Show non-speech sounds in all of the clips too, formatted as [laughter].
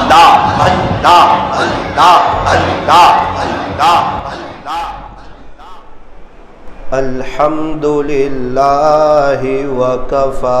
अल्लाह अल्लाह अल्लाह अल्लाह अल्लाह अल्लाह अल्हम्दुलिल्लाहि वकफ़ा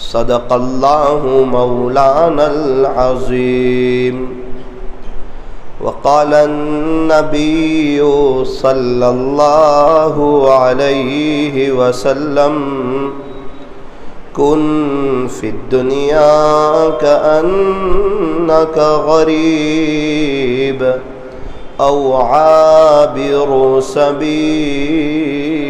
वलआखिरत खैर व अबका सदक़ल्लाहु मौलानल अज़ीम वक़ाल नबी सल्लल्लाहु अलैहि वसल्लम कुन फ़िद्दुनिया कअन्नक गरीब औ आबिर सबील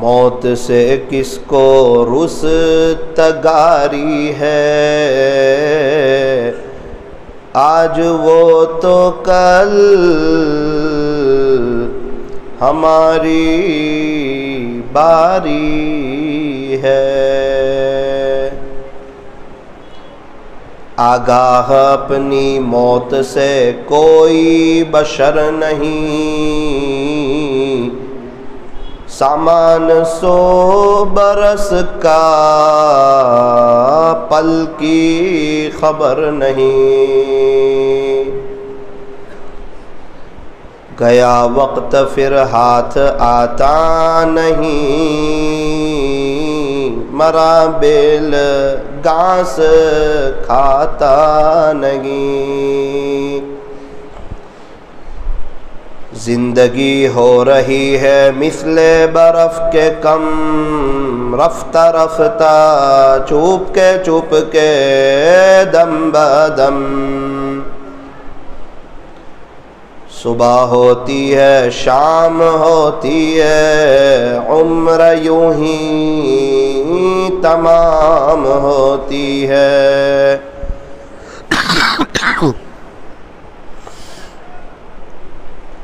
मौत से किसको रुस तगारी है? आज वो तो कल हमारी बारी है। आगाह अपनी मौत से कोई बशर नहीं। सामान सो बरस का पल की खबर नहीं। गया वक्त फिर हाथ आता नहीं। मरा बेल घास खाता नहीं। ज़िंदगी हो रही है मिसले बर्फ़ के कम रफ्ता रफ्ता चुप के चुप के दम बदम। सुबह होती है, शाम होती है, उम्र यूँ ही तमाम होती है।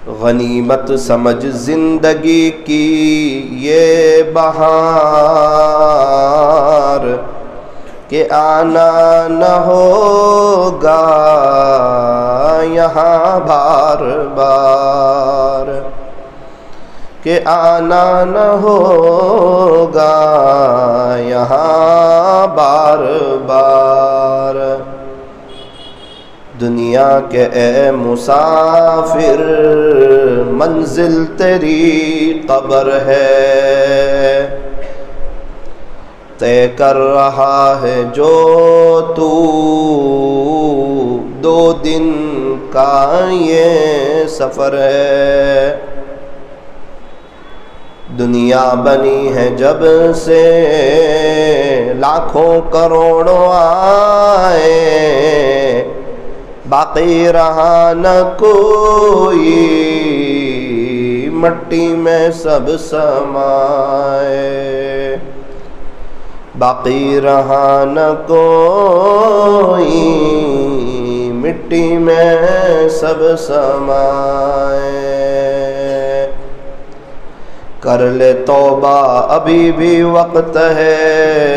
गनीमत समझ ज़िंदगी की ये बहार के आना न होगा यहाँ बार बार के आना न होगा यहाँ बार बार दुनिया के ए मुसाफिर, मंजिल तेरी कब्र है। तय कर रहा है जो तू, दो दिन का ये सफ़र है। दुनिया बनी है जब से लाखों करोड़ों आए बाकी रहा न कोई, मट्टी में सब समाए। बाकी रहा न कोई, मिट्टी में सब समाए। कर ले तौबा, अभी भी वक्त है।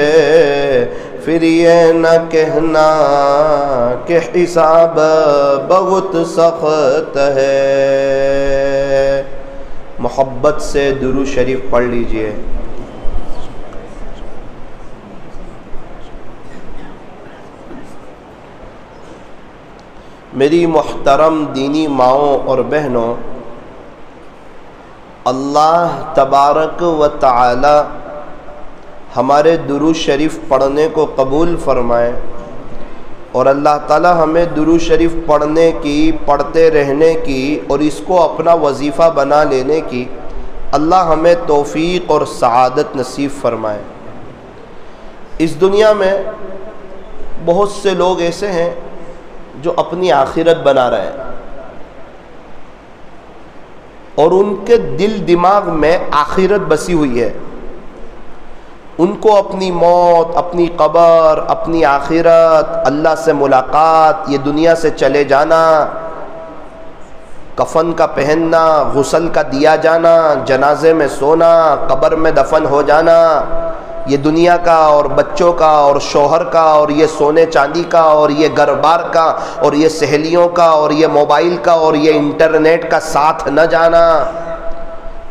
फिर ये न कहना कि हिसाब बहुत सख्त है। मोहब्बत से दुरू शरीफ पढ़ लीजिए। मेरी मोहतरम दीनी माओं और बहनों, अल्लाह तबारक व ताली हमारे दुरू शरीफ पढ़ने को कबूल फरमाए। और अल्लाह ताला हमें दुरू शरीफ पढ़ने की, पढ़ते रहने की और इसको अपना वजीफ़ा बना लेने की अल्लाह हमें तौफ़ी और सआदत नसीब फरमाए। इस दुनिया में बहुत से लोग ऐसे हैं जो अपनी आखिरत बना रहे हैं और उनके दिल दिमाग में आखिरत बसी हुई है। उनको अपनी मौत, अपनी कबर, अपनी आखिरत, अल्लाह से मुलाकात, ये दुनिया से चले जाना, कफन का पहनना, गसल का दिया जाना, जनाजे में सोना, कबर में दफन हो जाना, ये दुनिया का और बच्चों का और शोहर का और ये सोने चांदी का और ये घर बार का और ये सहेलियों का और ये मोबाइल का और ये इंटरनेट का साथ न जाना।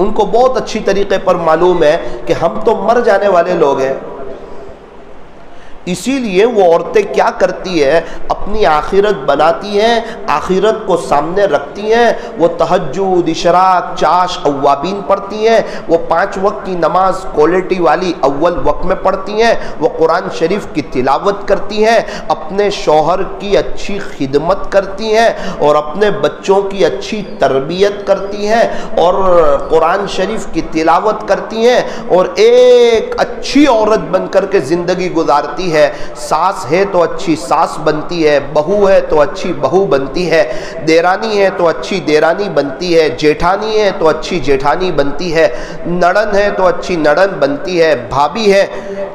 उनको बहुत अच्छी तरीके पर मालूम है कि हम तो मर जाने वाले लोग हैं। इसीलिए वो औरतें क्या करती है? अपनी आखिरत बनाती हैं, आखिरत को सामने रखती हैं। वो तहजद इशराक, चाश अवाबीन पढ़ती हैं। वो पाँच वक्त की नमाज़ क्वालिटी वाली अव्वल वक्त में पढ़ती हैं। वो कुरान शरीफ की तिलावत करती हैं, अपने शोहर की अच्छी खिदमत करती हैं और अपने बच्चों की अच्छी तरबियत करती हैं और कुरान शरीफ की तिलावत करती हैं और एक अच्छी औरत बनकर के ज़िंदगी गुजारती है। है सास है तो अच्छी सास बनती है बहू है तो अच्छी बहू बनती है देरानी है तो अच्छी देरानी बनती है जेठानी है तो अच्छी जेठानी बनती है नड़न है तो अच्छी नड़न बनती है भाभी है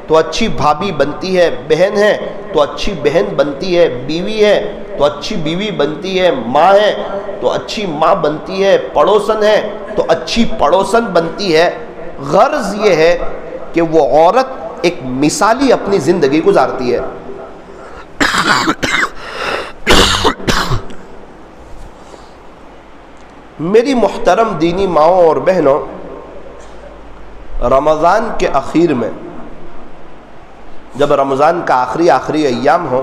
तो अच्छी भाभी बनती है बहन है तो अच्छी बहन बनती है बीवी है तो अच्छी बीवी बनती है माँ है तो अच्छी माँ बनती है पड़ोसन है तो अच्छी पड़ोसन बनती है गर्ज ये है कि वो औरत एक मिसाली अपनी ज़िंदगी गुजारती है। मेरी मोहतरम दीनी माओ और बहनों, रमज़ान के आखिर में, जब रमज़ान का आखिरी आखिरी अयाम हो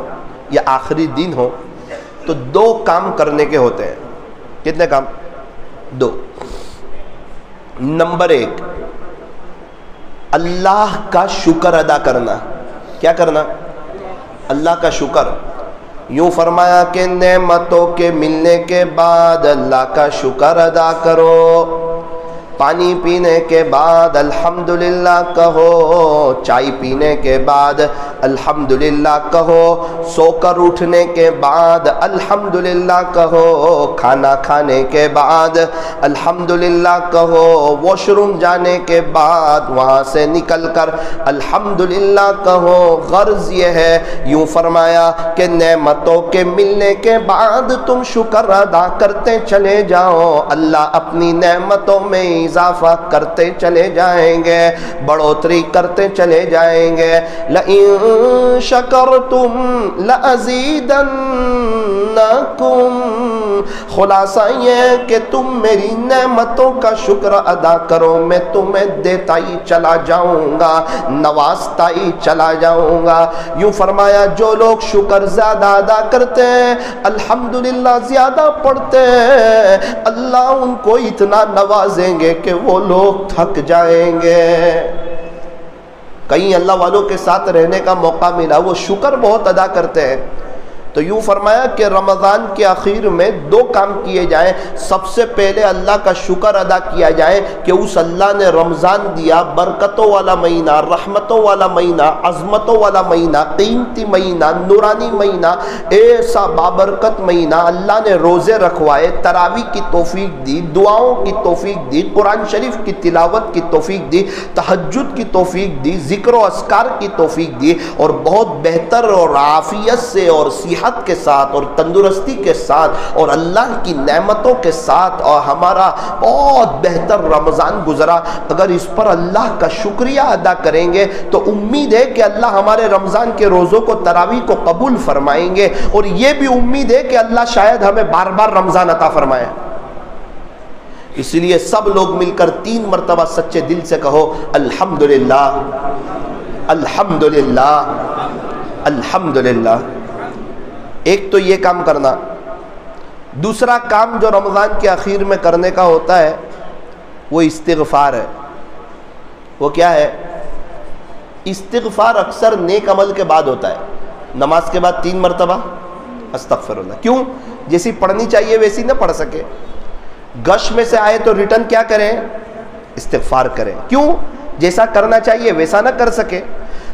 या आखिरी दिन हो तो दो काम करने के होते हैं। कितने काम? दो। नंबर एक अल्लाह का शुक्र अदा करना। क्या करना? अल्लाह का शुक्र। यूँ फरमाया कि नेमतों के मिलने के बाद अल्लाह का शुक्र अदा करो। पानी पीने के बाद अल्हम्दुलिल्लाह कहो, चाय पीने के बाद अल्हम्दुलिल्लाह कहो, सोकर उठने के बाद अल्हम्दुलिल्लाह कहो, खाना खाने के बाद अल्हम्दुलिल्लाह कहो वॉशरूम जाने के बाद वहाँ से निकल कर अल्हम्दुलिल्लाह कहो, गर्ज ये है, यूँ फरमाया कि नेमतों के मिलने के बाद तुम शुक्र अदा करते चले जाओ, अल्लाह अपनी नेमतों में इजाफा करते चले जाएँगे, बढ़ोतरी करते चले जाएँगे। शकर तुम लजीदन खुलासा ये कि तुम मेरी नेमतों का शुक्र अदा करो, मैं तुम्हें देता ही चला जाऊँगा नवाजता ही चला जाऊँगा। यूँ फरमाया, जो लोग शुक्र ज़्यादा अदा करते हैं, अल्हम्दुलिल्लाह ज़्यादा पढ़ते हैं, अल्लाह उनको इतना नवाजेंगे कि वो लोग थक जाएँगे। कहीं अल्लाह वालों के साथ रहने का मौका मिला, वो शुक्र बहुत अदा करते हैं। तो यूँ फरमाया कि रमज़ान के आखिर में दो काम किए जाएँ। सबसे पहले अल्लाह का शुक्र अदा किया जाए कि उस अल्लाह ने रमज़ान दिया, बरकतों वाला महीना, रहमतों वाला महीना, अजमतों वाला महीना, कीमती महीना, नूरानी महीना, ऐसा बाबरकत महीना अल्लाह ने रोज़े रखवाए, तरावी की तोफ़ीक दी, दुआओं की तोफ़ीक दी, कुरान शरीफ की तिलावत की तोफ़ीक दी तहजद की तोफ़ीक दी, ज़िक्र असकार की तोफ़ीक दी और बहुत बेहतर और आफियत से और सिहत सेहत के साथ और तंदुरुस्ती के साथ और अल्लाह की नेमतों के साथ और हमारा बहुत बेहतर रमज़ान गुजरा। अगर इस पर अल्लाह का शुक्रिया अदा करेंगे तो उम्मीद है कि अल्लाह हमारे रमज़ान के रोज़ों को तरावी को कबूल फरमाएँगे और ये भी उम्मीद है कि अल्लाह शायद हमें बार बार रमज़ान अता फरमाए। इसलिए सब लोग मिलकर तीन मरतबा सच्चे दिल से कहो, अल्हम्दुलिल्लाह अल्हम्दुलिल्लाह अल्हम्दुलिल्लाह। एक तो ये काम करना। दूसरा काम जो रमज़ान के आखिर में करने का होता है, वो इस्तफ़ार है। वो क्या है? इस्तफ़ार अक्सर नेक अमल के बाद होता है। नमाज़ के बाद तीन मरतबा अस्तफ़र क्यों? जैसी पढ़नी चाहिए वैसी ना पढ़ सके। गश में से आए तो रिटर्न क्या करें? इस्तफ़ार करें। क्यों? जैसा करना चाहिए वैसा ना कर सके।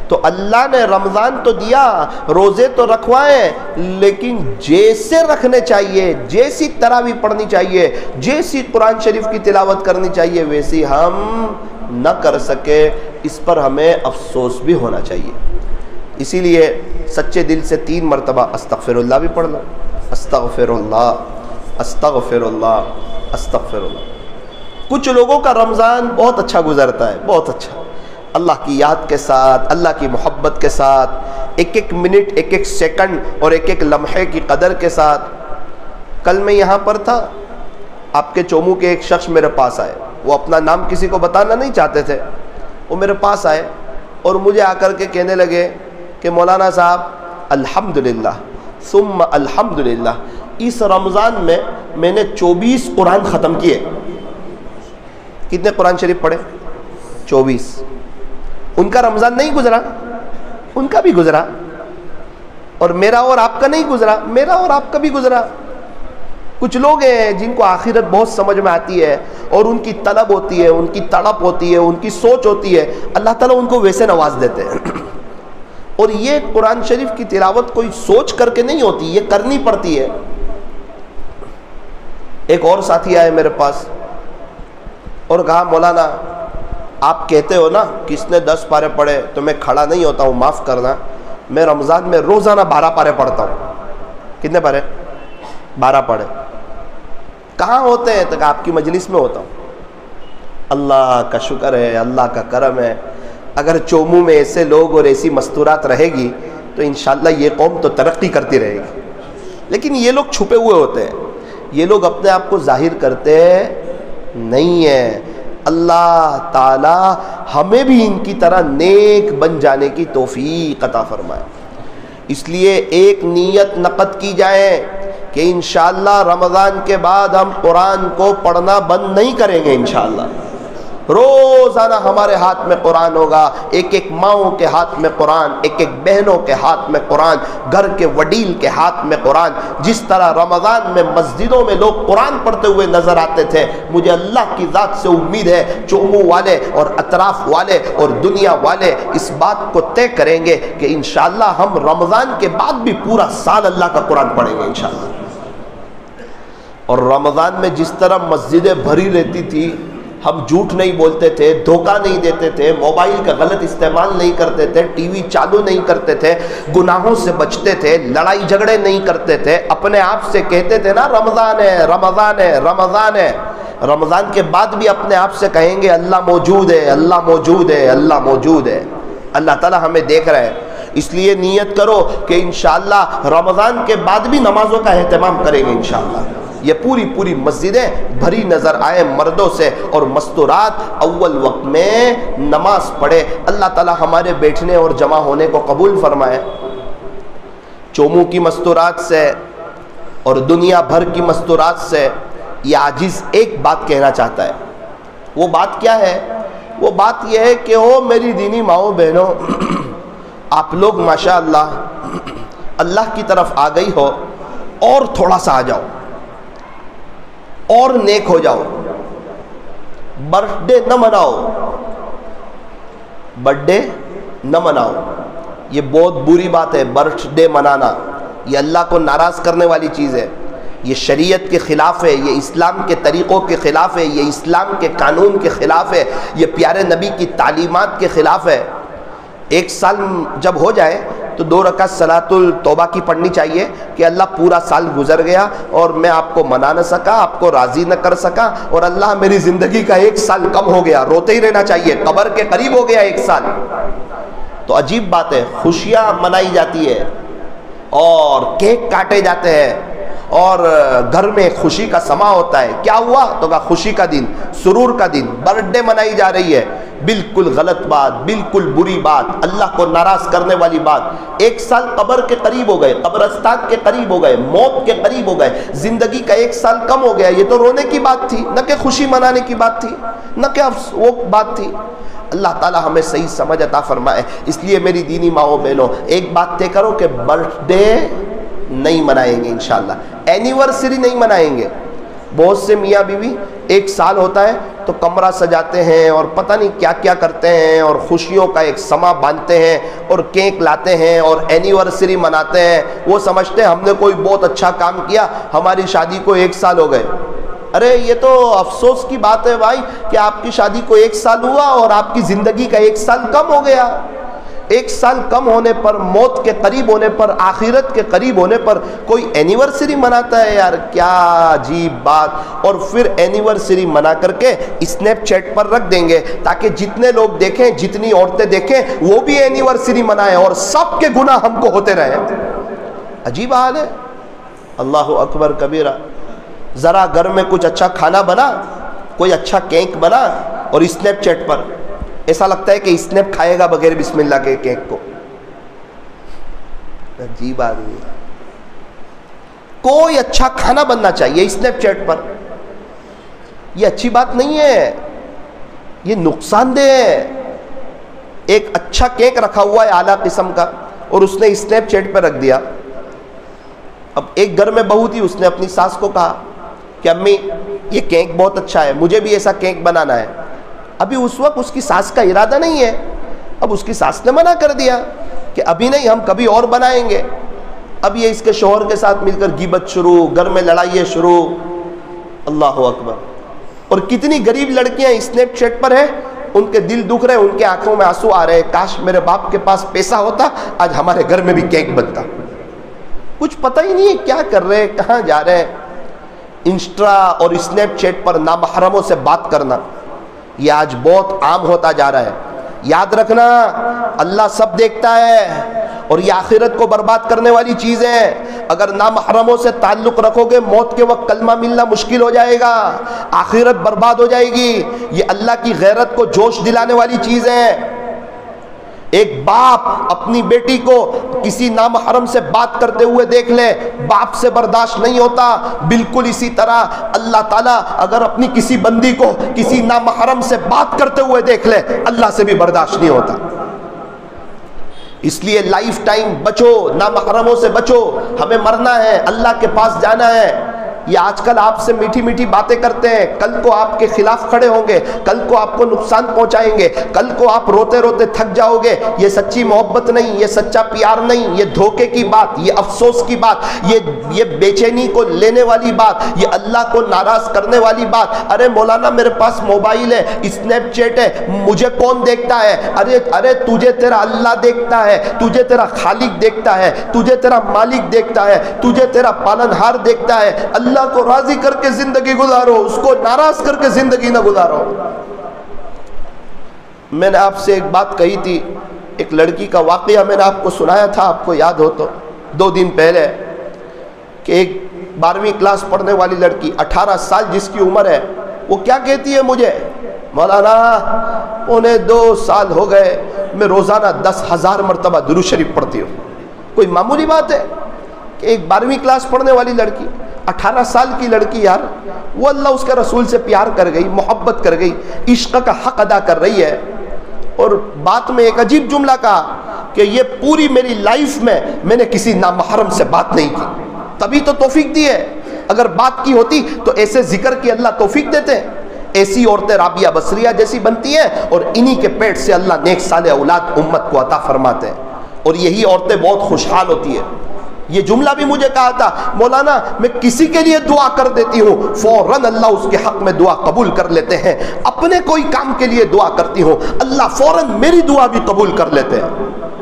तो अल्लाह ने रमज़ान तो दिया, रोज़े तो रखवाए, लेकिन जैसे रखने चाहिए, जैसी तरह भी पढ़नी चाहिए, जैसी कुरान शरीफ की तिलावत करनी चाहिए, वैसी हम न कर सके। इस पर हमें अफसोस भी होना चाहिए। इसीलिए सच्चे दिल से तीन मरतबा अस्तफ़िरल्ला भी पढ़ लो। अस्तफ़िरल्ला अस्तफ़िरल्ला अस्तफ़िरल्ला कुछ लोगों का रमज़ान बहुत अच्छा गुजरता है, बहुत अच्छा। अल्लाह की याद के साथ, अल्लाह की मोहब्बत के साथ एक एक मिनट एक एक सेकंड और एक एक लम्हे की कदर के साथ। कल मैं यहाँ पर था, आपके चोमू के एक शख्स मेरे पास आए। वो अपना नाम किसी को बताना नहीं चाहते थे। वो मेरे पास आए और मुझे आकर के कहने लगे कि, मौलाना साहब, अल्हम्दुलिल्लाह सुम अल्हम्दुलिल्लाह, इस रमज़ान में मैंने 24 कुरान ख़त्म किए। कितने कुरान शरीफ पढ़े? 24 उनका रमज़ान नहीं गुजरा, उनका भी गुजरा। और मेरा और आपका नहीं गुजरा, मेरा और आपका भी गुजरा। कुछ लोग हैं जिनको आखिरत बहुत समझ में आती है और उनकी तलब होती है, उनकी तड़प होती है, उनकी सोच होती है। अल्लाह ताला उनको वैसे नवाज़ देते हैं। [clears throat] और ये कुरान शरीफ की तिलावत कोई सोच करके नहीं होती, ये करनी पड़ती है। एक और साथी आए मेरे पास और कहा, मौलाना आप कहते हो ना, किसने दस पारे पढ़े तो मैं खड़ा नहीं होता हूँ, माफ़ करना। मैं रमज़ान में रोज़ाना बारह पारे पढ़ता हूँ। कितने पारे? बारह पढ़े कहाँ होते हैं? तो आपकी मजलिस में होता हूँ। अल्लाह का शुक्र है, अल्लाह का करम है। अगर चोमू में ऐसे लोग और ऐसी मस्तूरात रहेगी तो इन ये कौम तो तरक्की करती रहेगी। लेकिन ये लोग छुपे हुए होते हैं। ये लोग अपने आप को ज़ाहिर करते नहीं है। अल्लाह ताला हमें भी इनकी तरह नेक बन जाने की तोफ़ी अता फरमाए। इसलिए एक नीयत नक़द की जाए कि इन रमज़ान के बाद हम कुरान को पढ़ना बंद नहीं करेंगे इन रोज़ाना हमारे हाथ में कुरान होगा। एक एक माओ के हाथ में कुरान एक एक बहनों के हाथ में कुरान, घर के वडील के हाथ में कुरान। जिस तरह रमज़ान में मस्जिदों में लोग कुरान पढ़ते हुए नज़र आते थे, मुझे अल्लाह की ज़ात से उम्मीद है, चोमू वाले और अतराफ़ वाले और दुनिया वाले इस बात को तय करेंगे कि इन हम रमज़ान के बाद भी पूरा साल अल्लाह का कुरान पढ़ेंगे इन और रमज़ान में जिस तरह मस्जिदें भरी रहती थी हम झूठ नहीं बोलते थे, धोखा नहीं देते थे, मोबाइल का गलत इस्तेमाल नहीं करते थे, टीवी चालू नहीं करते थे, गुनाहों से बचते थे, लड़ाई झगड़े नहीं करते थे, अपने आप से कहते थे ना, रमज़ान है रमज़ान है रमज़ान है। रमज़ान के बाद भी अपने आप से कहेंगे, अल्लाह मौजूद है, अल्लाह मौजूद है, अल्लाह मौजूद है। अल्लाह ताला हमें देख रहे हैं। इसलिए नीयत करो कि इन रमज़ान के बाद भी नमाज़ों का अहतमाम करेंगे इन ये पूरी पूरी मस्जिदें भरी नज़र आए मर्दों से और मस्तूरात अव्वल वक्त में नमाज़ पढ़े। अल्लाह ताला हमारे बैठने और जमा होने को कबूल फरमाए। चोमू की मस्तूरात से और दुनिया भर की मस्तूरात से यह आजिज़ एक बात कहना चाहता है। वो बात क्या है? वो बात यह है कि ओ मेरी दीनी माओ बहनों, [clears throat] आप लोग माशा अल्लाह [clears throat] अल्लाह की तरफ़ आ गई हो और थोड़ा सा आ जाओ। और नेक हो जाओ। बर्थडे न मनाओ। बर्थडे न मनाओ। ये बहुत बुरी बात है, बर्थडे मनाना। ये अल्लाह को नाराज़ करने वाली चीज़ है। ये शरीयत के ख़िलाफ़ है, ये इस्लाम के तरीक़ों के ख़िलाफ़ है, ये इस्लाम के कानून के ख़िलाफ़ है, ये प्यारे नबी की तालीमत के ख़िलाफ़ है। एक साल जब हो जाए तो दो रकात सलातुल तोबा की पढ़नी चाहिए कि अल्लाह पूरा साल गुजर गया और मैं आपको मना न सका, आपको राज़ी न कर सका और अल्लाह मेरी ज़िंदगी का एक साल कम हो गया। रोते ही रहना चाहिए, कबर के करीब हो गया एक साल। तो अजीब बात है, खुशियाँ मनाई जाती है और केक काटे जाते हैं और घर में खुशी का समा होता है। क्या हुआ? तो कहा, खुशी का दिन, सुरूर का दिन, बर्थडे मनाई जा रही है। बिल्कुल गलत बात, बिल्कुल बुरी बात, अल्लाह को नाराज़ करने वाली बात। एक साल कब्र के करीब हो गए, कब्रस्तान के करीब हो गए, मौत के करीब हो गए, ज़िंदगी का एक साल कम हो गया। ये तो रोने की बात थी, न कि खुशी मनाने की बात थी, न कि वो बात थी। अल्लाह ताला हमें सही समझ अता फरमाए। इसलिए मेरी दीनी माओ बहनों, एक बात तय करो कि बर्थडे नहीं मनाएँगे इन एनिवर्सरी नहीं मनाएँगे। बहुत से मियाँ बीवी एक साल होता है तो कमरा सजाते हैं और पता नहीं क्या क्या करते हैं और खुशियों का एक समा बांधते हैं और केक लाते हैं और एनिवर्सरी मनाते हैं। वो समझते हैं, हमने कोई बहुत अच्छा काम किया, हमारी शादी को एक साल हो गए। अरे, ये तो अफसोस की बात है भाई कि आपकी शादी को एक साल हुआ और आपकी ज़िंदगी का एक साल कम हो गया। एक साल कम होने पर, मौत के करीब होने पर, आखिरत के करीब होने पर कोई एनिवर्सरी मनाता है यार? क्या अजीब बात। और फिर एनिवर्सरी मना करके स्नैपचैट पर रख देंगे, ताकि जितने लोग देखें, जितनी औरतें देखें, वो भी एनिवर्सरी मनाएँ, और सबके गुना हमको होते रहे। अजीब हाल है। अल्लाह अकबर कबीरा, ज़रा घर में कुछ अच्छा खाना बना, कोई अच्छा केक बना, और स्नैपचैट पर ऐसा लगता है कि स्नैप खाएगा बगैर बिस्मिल्लाह के केक को। अजीब आदमी कोई अच्छा खाना बनना चाहिए स्नैपचैट पर। यह अच्छी बात नहीं है। ये नुकसानदेह है। एक अच्छा केक रखा हुआ है आला किस्म का और उसने स्नैपचैट पर रख दिया। अब एक घर में बहू थी, उसने अपनी सास को कहा कि, अम्मी, ये केक बहुत अच्छा है, मुझे भी ऐसा केक बनाना है। अभी उस वक्त उसकी सास का इरादा नहीं है। अब उसकी सास ने मना कर दिया कि अभी नहीं, हम कभी और बनाएँगे। अब ये इसके शोहर के साथ मिलकर गिबत शुरू, घर में लड़ाइए शुरू। अल्लाह अकबर। और कितनी गरीब लड़कियाँ स्नैपचैट पर है, उनके दिल दुख रहे, उनके आँखों में आँसू आ रहे काश मेरे बाप के पास पैसा होता, आज हमारे घर में भी केक बनता। कुछ पता ही नहीं है क्या कर रहे हैं, कहाँ जा रहे हैं। इंस्टा और स्नैपचैट पर नामहरमों से बात करना। ये आज बहुत आम होता जा रहा है। याद रखना, अल्लाह सब देखता है और ये आखिरत को बर्बाद करने वाली चीज़ है। अगर नामहरमों से ताल्लुक़ रखोगे, मौत के वक्त कलमा मिलना मुश्किल हो जाएगा। आखिरत बर्बाद हो जाएगी। ये अल्लाह की गैरत को जोश दिलाने वाली चीज़ है। एक बाप अपनी बेटी को किसी नाम हरम से बात करते हुए देख ले, बाप से बर्दाश्त नहीं होता। बिल्कुल इसी तरह अल्लाह ताला अगर अपनी किसी बंदी को किसी नाम हरम से बात करते हुए देख ले, अल्लाह से भी बर्दाश्त नहीं होता। इसलिए लाइफ टाइम बचो, नाम हरमों से बचो। हमें मरना है, अल्लाह के पास जाना है। ये आजकल आपसे मीठी मीठी बातें करते हैं। कल को आपके खिलाफ खड़े होंगे। कल को आपको नुकसान पहुंचाएँगे। कल को आप रोते रोते थक जाओगे। ये सच्ची मोहब्बत नहीं, ये सच्चा प्यार नहीं, ये धोखे की बात, ये अफसोस की बात, ये ये बेचैनी को लेने वाली बात, ये अल्लाह को नाराज़ करने वाली बात। अरे मौलाना, मेरे पास मोबाइल है, स्नैपचैट है, मुझे कौन देखता है? अरे अरे तुझे तेरा अल्लाह देखता है, तुझे तेरा खालिक देखता है, तुझे तेरा मालिक देखता है, तुझे तेरा पालनहार देखता है। अल्लाह अल्लाह को राज़ी करके ज़िंदगी गुजारो, उसको नाराज़ करके ज़िंदगी ना गुजारो। मैंने आपसे एक बात कही थी, एक लड़की का वाकया मैंने आपको सुनाया था, आपको याद हो तो दो दिन पहले, कि एक बारहवीं क्लास पढ़ने वाली लड़की 18 साल जिसकी उम्र है, वो क्या कहती है मुझे? मौलाना, उन्हें दो साल हो गए, मैं रोज़ाना दस हज़ार मरतबा दुरू शरीफ पढ़ती हूँ। कोई मामूली बात है कि एक बारहवीं क्लास पढ़ने वाली लड़की अठारह साल की लड़की यार, वो अल्लाह उसके रसूल से प्यार कर गई, मोहब्बत कर गई, इश्क का हक अदा कर रही है। और बात में एक अजीब जुमला कहा कि ये पूरी मेरी लाइफ में मैंने किसी नामहरम से बात नहीं की। तभी तो तोफीक दी है। अगर बात की होती तो ऐसे ज़िक्र की अल्लाह तोफीक देते हैं। ऐसी औरतें राबिया बसरिया जैसी बनती हैं और इन्हीं के पेट से अल्लाह नेक साल औलाद उम्मत को अता फरमाते हैं। और यही औरतें बहुत खुशहाल होती है। ये जुमला भी मुझे कहा था, मौलाना, मैं किसी के लिए दुआ कर देती हूँ। फ़ौरन अल्लाह उसके हक में दुआ कबूल कर लेते हैं। अपने कोई काम के लिए दुआ करती हूँ। अल्लाह फ़ौरन मेरी दुआ भी कबूल कर लेते हैं।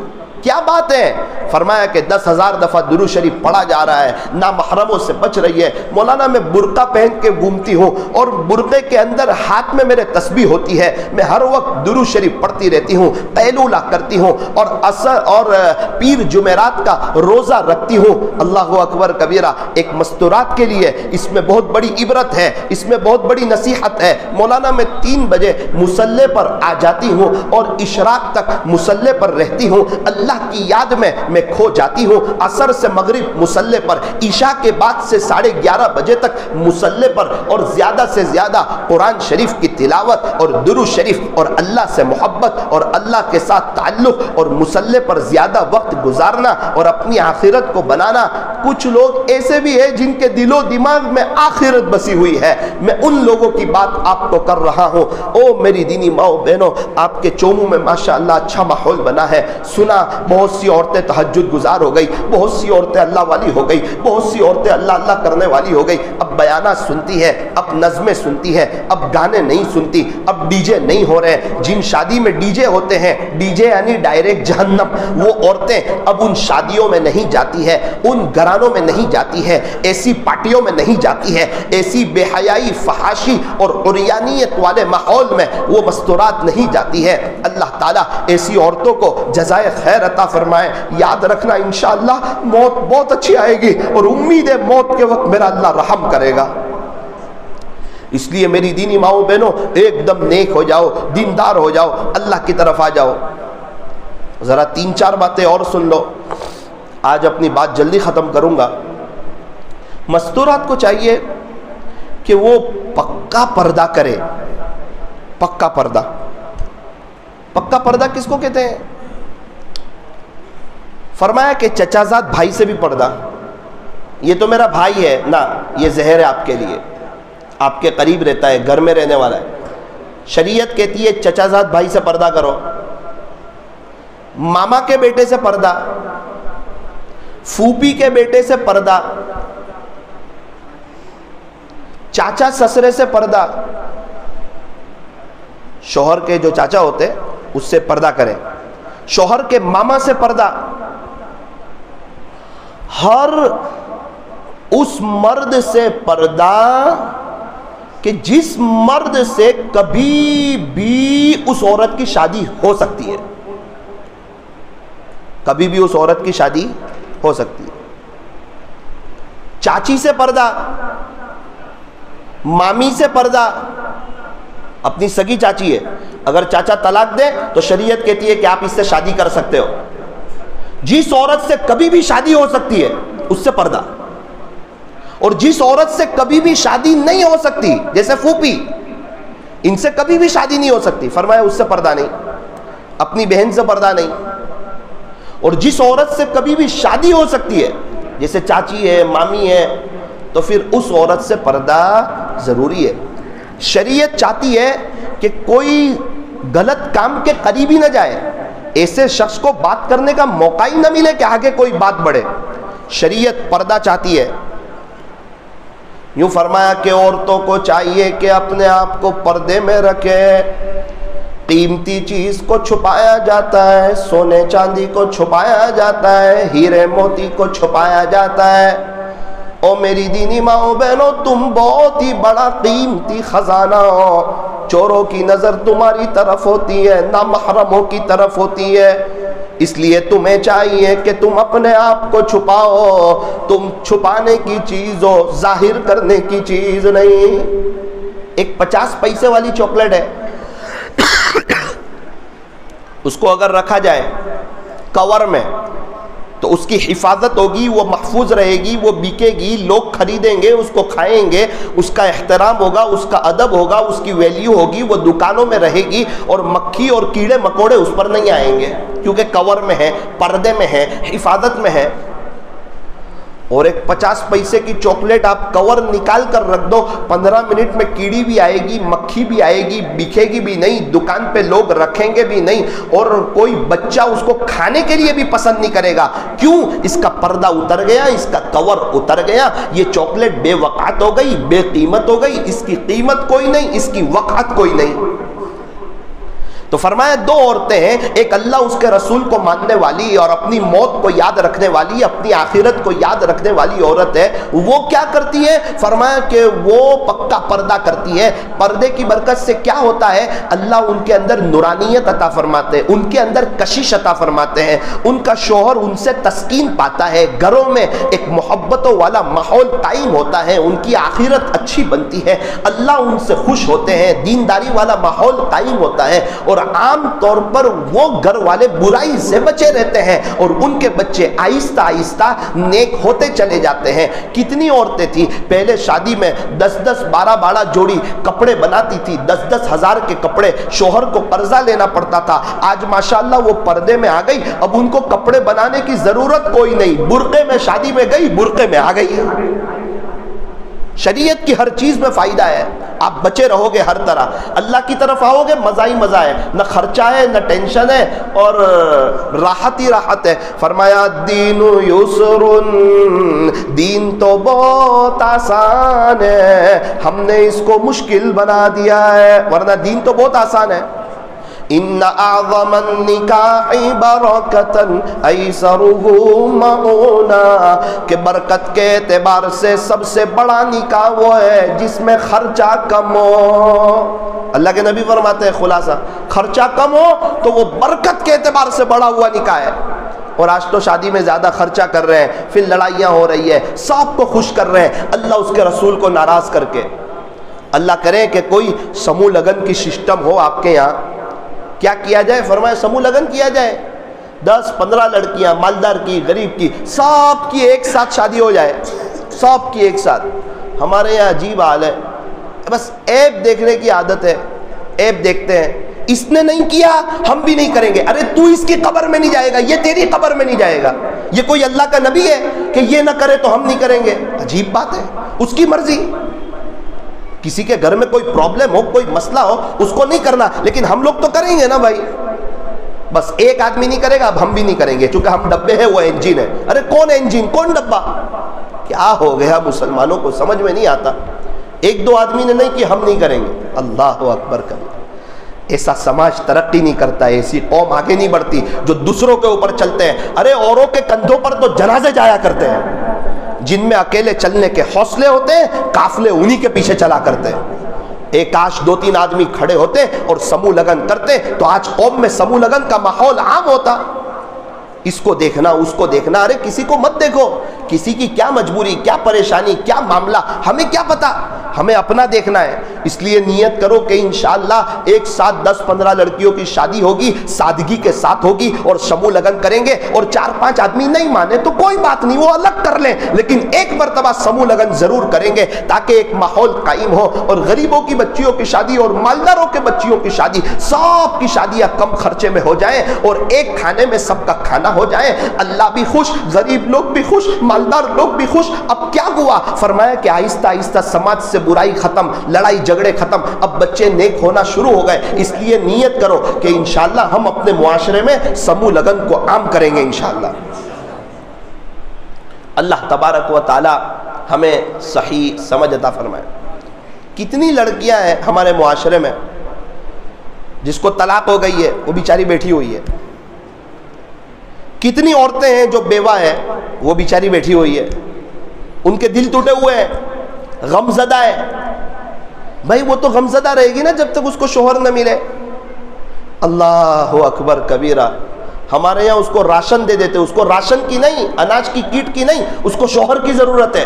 क्या बात है? फरमाया कि दस हज़ार दफ़ा दुरू शरीफ पढ़ा जा रहा है, ना महरमों से बच रही है। मौलाना, मैं बुरका पहन के घूमती हूँ और बुरके के अंदर हाथ में मेरे तस्बी होती है। मैं हर वक्त दुरू शरीफ पढ़ती रहती हूँ पहलूला करती हूँ और असर और पीर जुमेरात का रोज़ा रखती हूँ। अल्लाह अकबर कबीरा, एक मस्तूरात के लिए इसमें बहुत बड़ी इबरत है, इसमें बहुत बड़ी नसीहत है। मौलाना, मैं तीन बजे मुसल्ले पर आ जाती हूँ और इशराक तक मुसल्ले पर रहती हूँ। अल्लाह की याद में मैं खो जाती हूँ। असर से मगरिब मुसल्ले पर, ईशा के बाद से साढ़े ग्यारह बजे तक मुसल्ले पर और ज़्यादा से ज़्यादा कुरान शरीफ की तिलावत और दुरू शरीफ और अल्लाह से मोहब्बत और अल्लाह के साथ ताल्लुक़ और मुसल्ले पर ज़्यादा वक्त गुजारना और अपनी आखिरत को बनाना। कुछ लोग ऐसे भी हैं जिनके दिलो दिमाग में आखिरत बसी हुई है। मैं उन लोगों की बात आपको कर रहा हूँ। ओ मेरी दीनी माओ बहनों, आपके चोमू में माशाल्लाह अच्छा माहौल बना है। सुना बहुत सी औरतें तहजद गुजार हो गई, बहुत सी औरतें अल्लाह वाली हो गई, बहुत सी औरतें अल्लाह अल्लाह करने वाली हो गई। अब बयाना सुनती है, अब नज़में सुनती है, अब गाने नहीं सुनती, अब डीजे नहीं हो रहे। जिन शादी में डीजे होते हैं, डीजे यानी डायरेक्ट जहन्नम, वो औरतें अब उन शादियों में नहीं जाती है, उन घरानों में नहीं जाती है, ऐसी पार्टियों में नहीं जाती है, ऐसी बेहयाई, फहाशी और उरियानियत वाले माहौल में वो मस्तूरात नहीं जाती है। अल्लाह ताला ऐसी औरतों को जजाय खैर अता फरमाए, याद रखना इन मौत बहुत अच्छी आएगी और उम्मीद है मौत के वक्त मेरा अल्लाह रहम करेगा। इसलिए मेरी दीनी माओ बहनों, एकदम नेक हो जाओ, दीनदार हो जाओ, अल्लाह की तरफ़ आ जाओ। ज़रा तीन चार बातें और सुन लो। आज अपनी बात जल्दी ख़त्म करूँगा। मस्तूरात को चाहिए कि वो पक्का पर्दा करे। पक्का पर्दा। पक्का पर्दा किसको कहते हैं? फरमाया कि चचाजाद भाई से भी पर्दा। ये तो मेरा भाई है, ना, ये जहर है आपके लिए। आपके करीब रहता है, घर में रहने वाला है। शरीयत कहती है, चचाजाद भाई से पर्दा करो। मामा के बेटे से पर्दा। फूपी के बेटे से पर्दा। चाचा ससरे से पर्दा। शोहर के जो चाचा होते, उससे पर्दा करें। शोहर के मामा से पर्दा। हर उस मर्द से पर्दा कि जिस मर्द से कभी भी उस औरत की शादी हो सकती है। कभी भी उस औरत की शादी हो सकती है। चाची से पर्दा, मामी से पर्दा, अपनी सगी चाची है। अगर चाचा तलाक दे तो शरीयत कहती है कि आप इससे शादी कर सकते हो। जिस औरत से कभी भी शादी हो सकती है, उससे पर्दा। और जिस औरत से कभी भी शादी नहीं हो सकती, जैसे फूपी इनसे कभी भी शादी नहीं हो सकती, फरमाया उससे पर्दा नहीं, अपनी बहन से पर्दा नहीं। और जिस औरत से कभी भी शादी हो सकती है, जैसे चाची है, मामी है तो फिर उस औरत से पर्दा ज़रूरी है। शरीयत चाहती है कि कोई गलत काम के करीब ना जाए ऐसे शख्स को बात करने का मौका ही ना मिले कि आगे कोई बात बढ़े। शरीयत पर्दा चाहती है। यूँ फरमाया कि औरतों को चाहिए कि अपने आप को पर्दे में रखे। कीमती चीज़ को छुपाया जाता है, सोने चांदी को छुपाया जाता है, हीरे मोती को छुपाया जाता है। ओ मेरी दीनी माओ बहनों, तुम बहुत ही बड़ा कीमती खजाना हो। चोरों की नज़र तुम्हारी तरफ़ होती है, ना महरमों की तरफ़ होती है। इसलिए तुम्हें चाहिए कि तुम अपने आप को छुपाओ। तुम छुपाने की चीज़ हो ज़ाहिर करने की चीज़ नहीं। एक पचास पैसे वाली चॉकलेट है। [coughs] उसको अगर रखा जाए, कवर में तो उसकी हिफाजत होगी, वो महफूज रहेगी, वो बिकेगी, लोग खरीदेंगे, उसको खाएँगे, उसका एहतराम होगा, उसका अदब होगा, उसकी वैल्यू होगी, वो दुकानों में रहेगी और मक्खी और कीड़े मकोड़े उस पर नहीं आएँगे। क्योंकि कवर में है, पर्दे में है, हिफाजत में है। और एक पचास पैसे की चॉकलेट आप कवर निकाल कर रख दो, पंद्रह मिनट में कीड़ी भी आएगी, मक्खी भी आएगी बिखेगी भी नहीं, दुकान पे लोग रखेंगे भी नहीं, और कोई बच्चा उसको खाने के लिए भी पसंद नहीं करेगा। क्यों? इसका पर्दा उतर गया, इसका कवर उतर गया, ये चॉकलेट बेवकात हो गई, बेकीमत हो गई, इसकी कीमत कोई नहीं, इसकी वक़ात कोई नहीं। तो फरमाया, दो औरतें हैं, एक अल्लाह उसके रसूल को मानने वाली और अपनी मौत को याद रखने वाली, अपनी आखिरत को याद रखने वाली औरत है, वो क्या करती है? फरमाया कि वो पक्का पर्दा करती है। पर्दे की बरकत से क्या होता है? अल्लाह उनके अंदर नुरानियत अता फरमाते हैं, उनके अंदर कशिश अता फरमाते हैं, उनका शोहर उनसे तस्कीन पाता है, घरों में एक मोहब्बतों वाला माहौल कायम होता है, उनकी आखिरत अच्छी बनती है, अल्लाह उनसे खुश होते हैं, दीनदारी वाला माहौल कायम होता है, और आम तौर पर वो घर वाले बुराई से बचे रहते हैं और उनके बच्चे आहिस्ता आहिस्ता नेक होते चले जाते हैं। कितनी औरतें थी? पहले शादी में दस दस बारह बारह जोड़ी कपड़े बनाती थी। दस दस हज़ार के कपड़े शोहर को कर्जा लेना पड़ता था। आज माशाल्लाह वो पर्दे में आ गई। अब उनको कपड़े बनाने की ज़रूरत कोई नहीं। बुरके में शादी में गई, बुरके में आ गई। शरीयत की हर चीज़ में फ़ायदा है। आप बचे रहोगे हर तरह। अल्लाह की तरफ़ आओगे, मज़ा ही मज़ा है। न खर्चा है, न टेंशन है और राहत ही राहत है। फरमाया, दीन युसरुन, दीन तो बहुत आसान है। हमने इसको मुश्किल बना दिया है। वरना दीन तो बहुत आसान है। इन के बरकत के एतबार से सबसे बड़ा निकाह वो है जिसमें खर्चा कम हो अल्लाह के नबी फरमाते हैं खुलासा खर्चा कम हो तो वो बरकत के एतबार से बड़ा हुआ निकाह है और आज तो शादी में ज़्यादा खर्चा कर रहे हैं फिर लड़ाइयाँ हो रही है सबको खुश कर रहे हैं अल्लाह उसके रसूल को नाराज़ करके अल्लाह करे कि कोई समूह लगन की सिस्टम हो आपके यहाँ क्या किया जाए? फरमाया, समूह लगन किया जाए। दस, पंद्रह लड़कियाँ, मालदार की, गरीब की सब की एक साथ शादी हो जाए। सब की एक साथ। हमारे यहाँ अजीब हाल है। बस ऐप देखने की आदत है। ऐप देखते हैं। इसने नहीं किया, हम भी नहीं करेंगे। अरे, तू इसकी कबर में नहीं जाएगा। ये तेरी कबर में नहीं जाएगा। ये कोई अल्लाह का नबी है कि ये ना करे तो हम नहीं करेंगे। अजीब बात है। उसकी मर्ज़ी। किसी के घर में कोई प्रॉब्लम हो, कोई मसला हो, उसको नहीं करना। लेकिन हम लोग तो करेंगे ना भाई। बस एक आदमी नहीं करेगा, अब हम भी नहीं करेंगे, क्योंकि हम डब्बे हैं, वो इंजिन है। अरे कौन इंजिन कौन डब्बा? क्या हो गया मुसलमानों को? समझ में नहीं आता। एक दो आदमी ने नहीं कि हम नहीं करेंगे। अल्लाह अकबर कभी ऐसा समाज तरक्की नहीं करता है ऐसी कौम आगे नहीं बढ़ती, जो दूसरों के ऊपर चलते हैं। अरे औरों के कंधों पर तो जनाजे जाया करते हैं। जिनमें अकेले चलने के हौसले होते हैं, काफले उन्हीं के पीछे चला करते हैं। एक आश दो तीन आदमी खड़े होते और समूह लगन करते तो आज कौम में समूह लगन का माहौल आम होता। इसको देखना, उसको देखना। अरे, किसी को मत देखो। किसी की क्या मजबूरी, क्या परेशानी, क्या मामला, हमें क्या पता? हमें अपना देखना है। इसलिए नियत करो कि इन एक साथ दस पंद्रह लड़कियों की शादी होगी, सादगी के साथ होगी और समूह लगन करेंगे और चार पाँच आदमी नहीं माने तो कोई बात नहीं, वो अलग कर लें। लेकिन एक मरतबा समूह लगन ज़रूर करेंगे ताकि एक माहौल कायम हो और गरीबों की बच्चियों की शादी और मालदारों के बच्चियों की शादी, सब की शादियाँ कम खर्चे में हो जाए और एक खाने में सबका खाना हो जाए। अल्लाह भी खुश, गरीब लोग भी खुश, मालदार लोग भी खुश। अब क्या हुआ? फरमाया कि आहिस्ता आहिस्ता समाज से बुराई ख़त्म, लड़ाई झगड़े ख़त्म। अब बच्चे नेक होना शुरू हो गए। इसलिए नीयत करो कि इन हम अपने मुआशरे में समूह लगन को आम करेंगे इन अल्लाह तबारक व ताली हमें सही समझ अता फरमाए। कितनी लड़कियाँ हैं हमारे मुआरे में, जिसको तलाक हो गई है, वो बेचारी बैठी हुई है। कितनी औरतें हैं जो बेवा है? वो बेचारी बैठी हुई है। उनके दिल टूटे हुए हैं। गमजदा है। भाई, वो तो गमजदा रहेगी ना जब तक उसको शोहर न मिले। अल्लाह अकबर कबीरा, हमारे यहाँ उसको राशन दे देते, उसको राशन की नहीं, अनाज की कीट की नहीं, उसको शोहर की ज़रूरत है।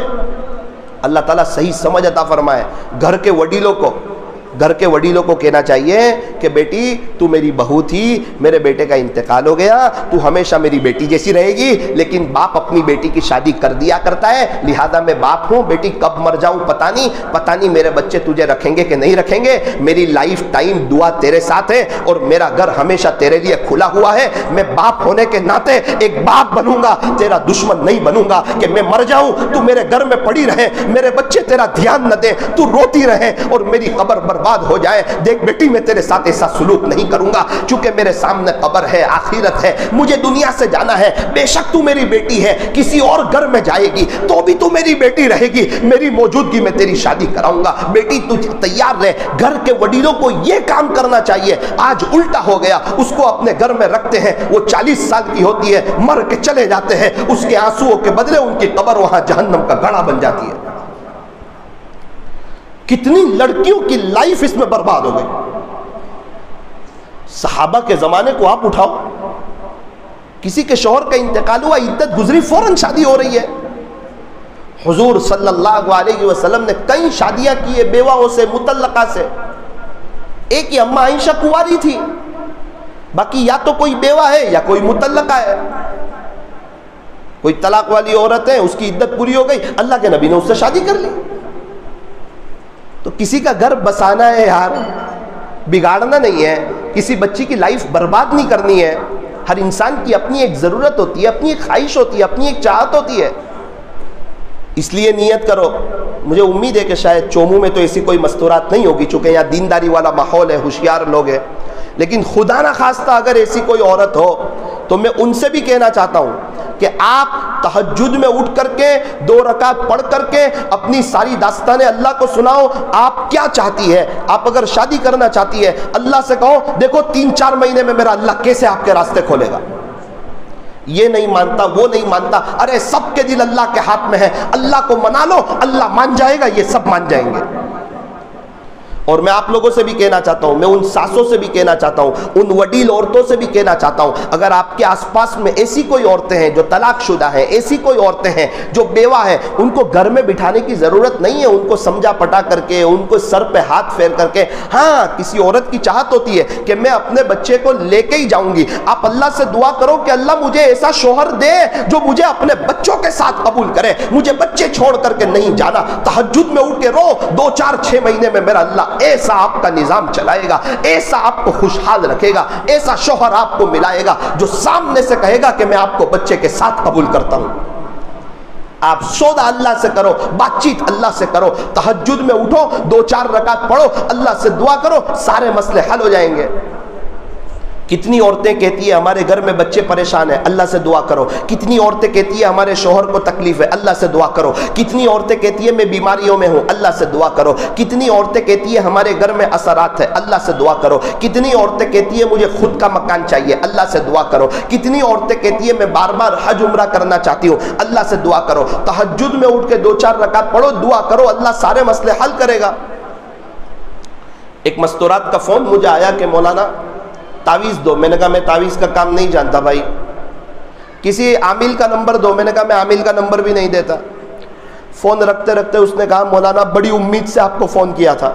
अल्लाह ताला सही समझ अता फरमाए। घर के वडीलों को घर के वडीलों को कहना चाहिए कि बेटी, तू मेरी बहू थी, मेरे बेटे का इंतकाल हो गया, तू हमेशा मेरी बेटी जैसी रहेगी, लेकिन बाप अपनी बेटी की शादी कर दिया करता है, लिहाजा मैं बाप हूँ, बेटी कब मर जाऊँ पता नहीं पता नहीं मेरे बच्चे तुझे रखेंगे कि नहीं रखेंगे, मेरी लाइफ टाइम दुआ तेरे साथ है, और मेरा घर हमेशा तेरे लिए खुला हुआ है, मैं बाप होने के नाते एक बाप बनूँगा, तेरा दुश्मन नहीं बनूँगा कि मैं मर जाऊँ, तू मेरे घर में पड़ी रहे, मेरे बच्चे तेरा ध्यान न दे, तू रोती रहे, और मेरी खबर बर्बाद बर्बाद हो जाए, देख बेटी, मैं तेरे साथ ऐसा सुलूक नहीं करूँगा। चूँकि मेरे सामने कब्र है, आखिरत है, मुझे दुनिया से जाना है। बेशक तू मेरी बेटी है, किसी और घर में जाएगी तो भी तू मेरी बेटी रहेगी। मेरी मौजूदगी में तेरी शादी कराऊँगा। बेटी, तू तैयार रहे, घर के वडीलों को यह काम करना चाहिए। आज उल्टा हो गया, उसको अपने घर में रखते हैं। वो चालीस साल की होती है, मर के चले जाते हैं। उसके आंसुओं के बदले उनकी कबर वहाँ जहन्नम का गड़ा बन जाती है। कितनी लड़कियों की लाइफ इसमें बर्बाद हो गई। सहाबा के ज़माने को आप उठाओ। किसी के शोहर का इंतकाल हुआ, इद्दत गुजरी, फ़ौरन शादी हो रही है। हुजूर सल्लल्लाहु अलैहि वसल्लम ने कई शादियाँ की है, बेवाओं से मुतलका से। एक ही अम्मा आयशा कुंवारी थी। बाकी या तो कोई बेवा है, या कोई मुतलका है। कोई तलाक वाली औरत है, उसकी इद्दत पूरी हो गई। अल्लाह के नबी ने उससे शादी कर ली। तो किसी का घर बसाना है यार। बिगाड़ना नहीं है। किसी बच्ची की लाइफ बर्बाद नहीं करनी है। हर इंसान की अपनी एक ज़रूरत होती है, अपनी एक ख्वाहिश होती है, अपनी एक चाहत होती है। इसलिए नियत करो। मुझे उम्मीद है कि शायद चोमू में तो ऐसी कोई मस्तूरात नहीं होगी, चूँकि यहाँ दीनदारी वाला माहौल है, होशियार लोग हैं। लेकिन खुदा ना खास्ता अगर ऐसी कोई औरत हो तो मैं उनसे भी कहना चाहता हूँ कि आप तहजद में उठ करके, दो रकात पढ़ करके, अपनी सारी दास्तान अल्लाह को सुनाओ, आप क्या चाहती है? आप अगर शादी करना चाहती है, अल्लाह से कहो, देखो तीन चार महीने में मेरा अल्लाह कैसे आपके रास्ते खोलेगा? ये नहीं मानता, वो नहीं मानता, अरे सबके दिल अल्लाह के हाथ में है, अल्लाह को मना लो, अल्लाह मान जाएगा, ये सब मान जाएँगे। और मैं आप लोगों से भी कहना चाहता हूँ, मैं उन सासों से भी कहना चाहता हूँ, उन वडील औरतों से भी कहना चाहता हूँ, अगर आपके आसपास में ऐसी कोई औरतें हैं जो तलाकशुदा हैं, ऐसी कोई औरतें हैं जो बेवा है, उनको घर में बिठाने की ज़रूरत नहीं है, उनको समझा पटा करके, उनको सर पे हाथ फेर करके हाँ किसी औरत की चाहत होती है कि मैं अपने बच्चे को लेके ही जाऊँगी। आप अल्लाह से दुआ करो कि अल्लाह मुझे ऐसा शोहर दे जो मुझे अपने बच्चों के साथ कबूल करे, मुझे बच्चे छोड़ करके नहीं जाना। तहजुद में उठ के रो, दो, चार, छह महीने में मेरा अल्लाह ऐसा आपका निज़ाम चलाएगा, ऐसा आपको खुशहाल रखेगा, ऐसा शोहर आपको मिलाएगा जो सामने से कहेगा कि मैं आपको बच्चे के साथ कबूल करता हूँ। आप सौदा अल्लाह से करो, बातचीत अल्लाह से करो तहजुद में उठो, दो चार रकात पढ़ो, अल्लाह से दुआ करो, सारे मसले हल हो जाएँगे। कितनी औरतें कहती है, हमारे घर में बच्चे परेशान है, अल्लाह से दुआ करो। कितनी औरतें कहती है, हमारे शोहर को तकलीफ़ है, अल्लाह से दुआ करो। कितनी औरतें कहती है, मैं बीमारियों में हूँ, अल्लाह से दुआ करो। कितनी औरतें कहती है, हमारे घर में असरात है, अल्लाह से दुआ करो। कितनी औरतें कहती है, मुझे खुद का मकान चाहिए, अल्लाह से दुआ करो। कितनी औरतें कहती है, मैं बार बार हज उम्र करना चाहती हूँ, अल्लाह से दुआ करो। तहजुद में उठ के दो चार रकात पढ़ो, दुआ करो, अल्लाह सारे मसले हल करेगा। एक मस्तूरात का फ़ोन मुझे आया कि मौलाना तावीज़ दो मैंने कहा मैं तावीज़ का काम नहीं जानता भाई। किसी आमिल का नंबर दो मैंने कहा मैं आमिल का नंबर भी नहीं देता। फ़ोन रखते रखते उसने कहा, मौलाना, बड़ी उम्मीद से आपको फ़ोन किया था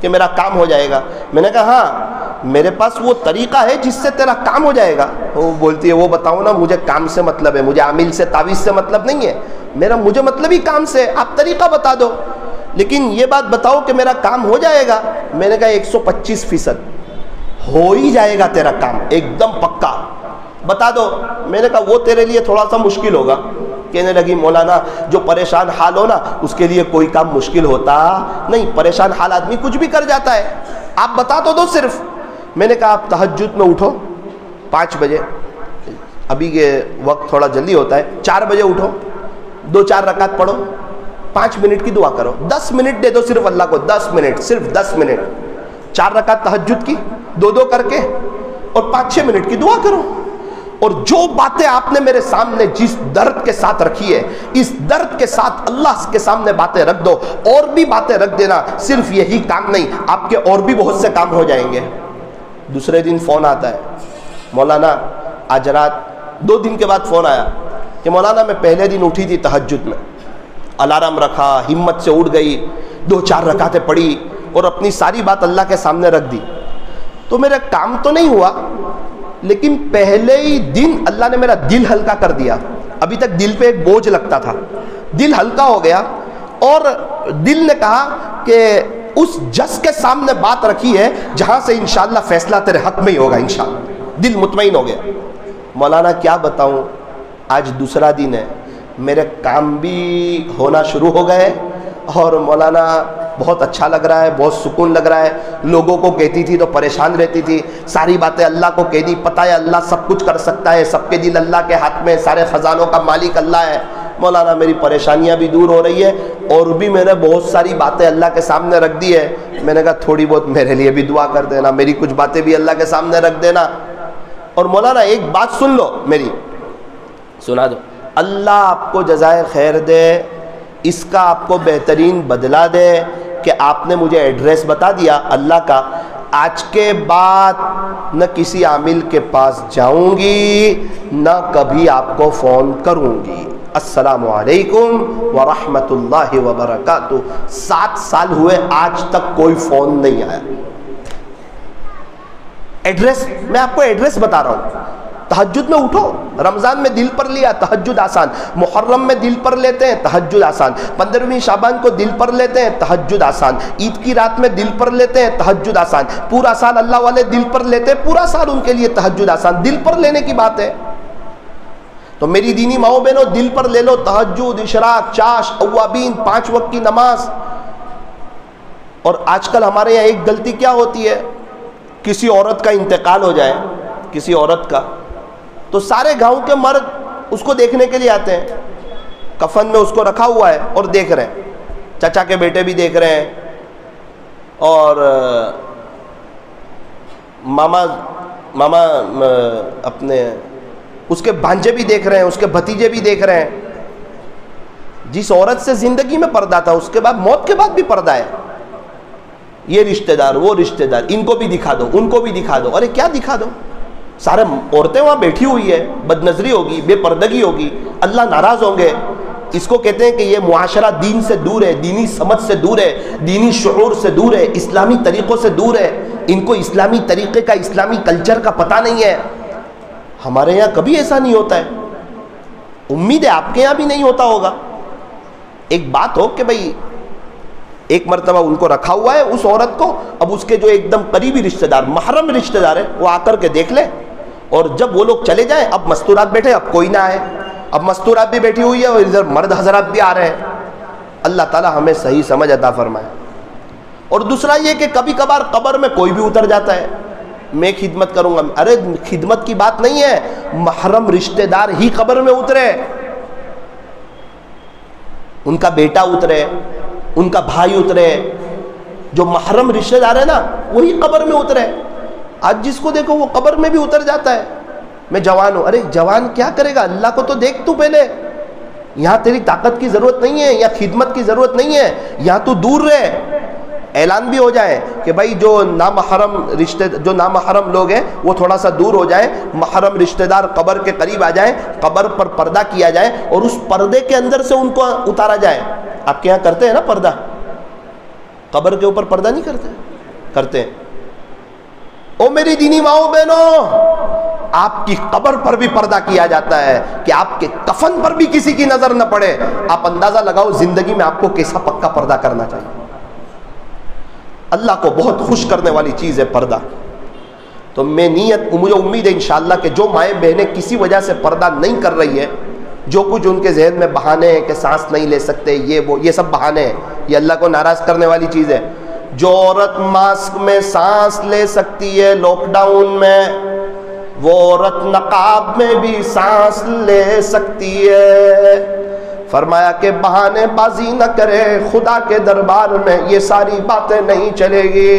कि मेरा काम हो जाएगा। मैंने कहा हाँ मेरे पास वो तरीका है जिससे तेरा काम हो जाएगा। वो बोलती है, वो बताओ ना, मुझे काम से मतलब है, मुझे आमिल से, तावीज़ से मतलब नहीं है। मेरा, मुझे मतलब ही काम से आप तरीका बता दो। लेकिन ये बात बताओ कि मेरा काम हो जाएगा? मैंने कहा 125 फ़ीसद। हो ही जाएगा तेरा काम, एकदम पक्का। बता दो, मैंने कहा, वो तेरे लिए थोड़ा सा मुश्किल होगा। कहने लगी, मौलाना, जो परेशान हाल हो ना, उसके लिए कोई काम मुश्किल होता नहीं। परेशान हाल आदमी कुछ भी कर जाता है। आप बता तो दो सिर्फ़। मैंने कहा, आप तहजद में उठो, पाँच बजे। अभी के वक्त थोड़ा जल्दी होता है। चार बजे उठो, दो चार रकात पढ़ो, पाँच मिनट की दुआ करो। दस मिनट दे दो सिर्फ़ अल्लाह को, दस मिनट, सिर्फ़ दस मिनट। चार रकात तहजद की दो दो करके, और पाँच छः मिनट की दुआ करो। और जो बातें आपने मेरे सामने जिस दर्द के साथ रखी है, इस दर्द के साथ अल्लाह के सामने बातें रख दो। और भी बातें रख देना, सिर्फ़ यही काम नहीं, आपके और भी बहुत से काम हो जाएँगे। दूसरे दिन फ़ोन आता है। मौलाना, आज रात, दो दिन के बाद फ़ोन आया कि मौलाना, मैं पहले दिन उठी थी तहजद में। अलार्म रखा, हिम्मत से उठ गई दो चार रकातें पढ़ी और अपनी सारी बात अल्लाह के सामने रख दी। तो मेरा काम तो नहीं हुआ, लेकिन पहले ही दिन अल्लाह ने मेरा दिल हल्का कर दिया। अभी तक दिल पे एक बोझ लगता था। दिल हल्का हो गया और दिल ने कहा कि उस जस के सामने बात रखी है, जहाँ से इंशाल्लाह फैसला तेरे हक में ही होगा, इंशाल्लाह। दिल मुतमिन हो गया। मौलाना क्या बताऊँ? आज दूसरा दिन है। मेरे काम भी होना शुरू हो गए। और मौलाना बहुत अच्छा लग रहा है बहुत सुकून लग रहा है। लोगों को कहती थी तो परेशान रहती थी। सारी बातें अल्लाह को कह दी पता है अल्लाह सब कुछ कर सकता है सबके दिल अल्लाह के हाथ में सारे ख़जानों का मालिक अल्लाह है। मौलाना मेरी परेशानियाँ भी दूर हो रही है और भी मैंने बहुत सारी बातें अल्लाह के सामने रख दी है। मैंने कहा थोड़ी बहुत मेरे लिए भी दुआ कर देना मेरी कुछ बातें भी अल्लाह के सामने रख देना। और मौलाना एक बात सुन लो मेरी। सुना दो। अल्लाह आपको जजाय खैर दे इसका आपको बेहतरीन बदला दे कि आपने मुझे एड्रेस बता दिया अल्लाह का। आज के बाद न किसी आमिल के पास जाऊँगी, न कभी आपको फ़ोन करूँगी। असलकुम वरहमतुल्लाहि वबरकatuh सात साल हुए, आज तक कोई फ़ोन नहीं आया। एड्रेस, मैं आपको एड्रेस बता रहा हूँ। तहजद में उठो। रमज़ान में दिल पर लिया तहजद आसान। मुहर्रम में दिल पर लेते हैं तहजद आसान। पंद्रहवीं शाबान को दिल पर लेते हैं तहजद आसान। ईद की रात में दिल पर लेते हैं तहजद आसान। पूरा साल अल्लाह वाले दिल पर लेते हैं, पूरा साल उनके लिए तहजद आसान। दिल पर लेने की बात है। तो मेरी दीनी माओ बहनों, दिल पर ले लो तहजद इशराक, चाश अवाबीन पाँच वक्त की नमाज़। और आजकल हमारे यहाँ एक गलती क्या होती है? किसी औरत का इंतकाल हो जाए, किसी औरत का। तो सारे गाँव के मर्द उसको देखने के लिए आते हैं। कफन में उसको रखा हुआ है और देख रहे हैं। चाचा के बेटे भी देख रहे हैं। और मामा मामा अपने, उसके भांजे भी देख रहे हैं, उसके भतीजे भी देख रहे हैं। जिस औरत से ज़िंदगी में पर्दा था, उसके बाद, मौत के बाद भी पर्दा है। ये रिश्तेदार, वो रिश्तेदार, इनको भी दिखा दो, उनको भी दिखा दो। अरे, क्या दिखा दो? सारे औरतें वहाँ बैठी हुई है, बदनजरी होगी, बेपर्दगी होगी, अल्लाह नाराज़ होंगे। इसको कहते हैं कि ये मुआशरा दीन से दूर है, दीनी समझ से दूर है, दीनी शूर से दूर है, इस्लामी तरीक़ों से दूर है। इनको इस्लामी तरीक़े का, इस्लामी कल्चर का पता नहीं है। हमारे यहाँ कभी ऐसा नहीं होता है। उम्मीद है आपके यहाँ भी नहीं होता होगा। एक बात हो कि भाई, एक मरतबा उनको रखा हुआ है उस औरत को, अब उसके जो एकदम करीबी रिश्तेदार, महरम रिश्तेदार है, वो आकर के देख ले। और जब वो लोग चले जाए, अब मस्तूरात बैठे, अब कोई ना आए। अब मस्तूरात भी बैठी हुई है और इधर मर्द हजरात भी आ रहे हैं। अल्लाह ताला हमें सही समझ अदा फरमाए। और दूसरा ये कि कभी कभार कबर में कोई भी उतर जाता है। मैं खिदमत करूँगा। अरे, खिदमत की बात नहीं है। महरम रिश्तेदार ही कबर में उतरे। उनका बेटा उतरे, उनका भाई उतरे। जो महरम रिश्तेदार है ना, वही कबर में उतरे। आज जिसको देखो वो कब्र में भी उतर जाता है। मैं जवान हूँ। अरे, जवान क्या करेगा? अल्लाह को तो देख तू पहले। यहाँ तेरी ताकत की ज़रूरत नहीं है या खिदमत की ज़रूरत नहीं है। यहाँ तू दूर रहे। ऐलान भी हो जाए कि भाई जो नामहरम रिश्ते, जो नामहरम लोग हैं, वो थोड़ा सा दूर हो जाए। महरम रिश्तेदार कब्र के करीब आ जाए, कब्र पर पर्दा किया जाए और उस पर्दे के अंदर से उनको उतारा जाए। आपके यहाँ करते हैं ना पर्दा? कब्र के ऊपर पर्दा नहीं करते? करते हैं। ओ मेरी दीनी माओ बहनों, आपकी कबर पर भी पर्दा किया जाता है कि आपके कफन पर भी किसी की नज़र न पड़े। आप अंदाज़ा लगाओ, ज़िंदगी में आपको कैसा पक्का पर्दा करना चाहिए? अल्लाह को बहुत खुश करने वाली चीज़ है पर्दा। तो मैं नीयत, मुझे उम्मीद है इन कि जो माएँ बहनें किसी वजह से पर्दा नहीं कर रही है, जो कुछ उनके जहन में बहाने हैं कि सांस नहीं ले सकते, ये वो, ये सब बहाने हैं। ये अल्लाह को नाराज़ करने वाली चीज़ है। जो औरत मास्क में सांस ले सकती है लॉकडाउन में, वो औरत नकाब में भी सांस ले सकती है। फरमाया कि बहाने बाजी न करे, खुदा के दरबार में ये सारी बातें नहीं चलेगी।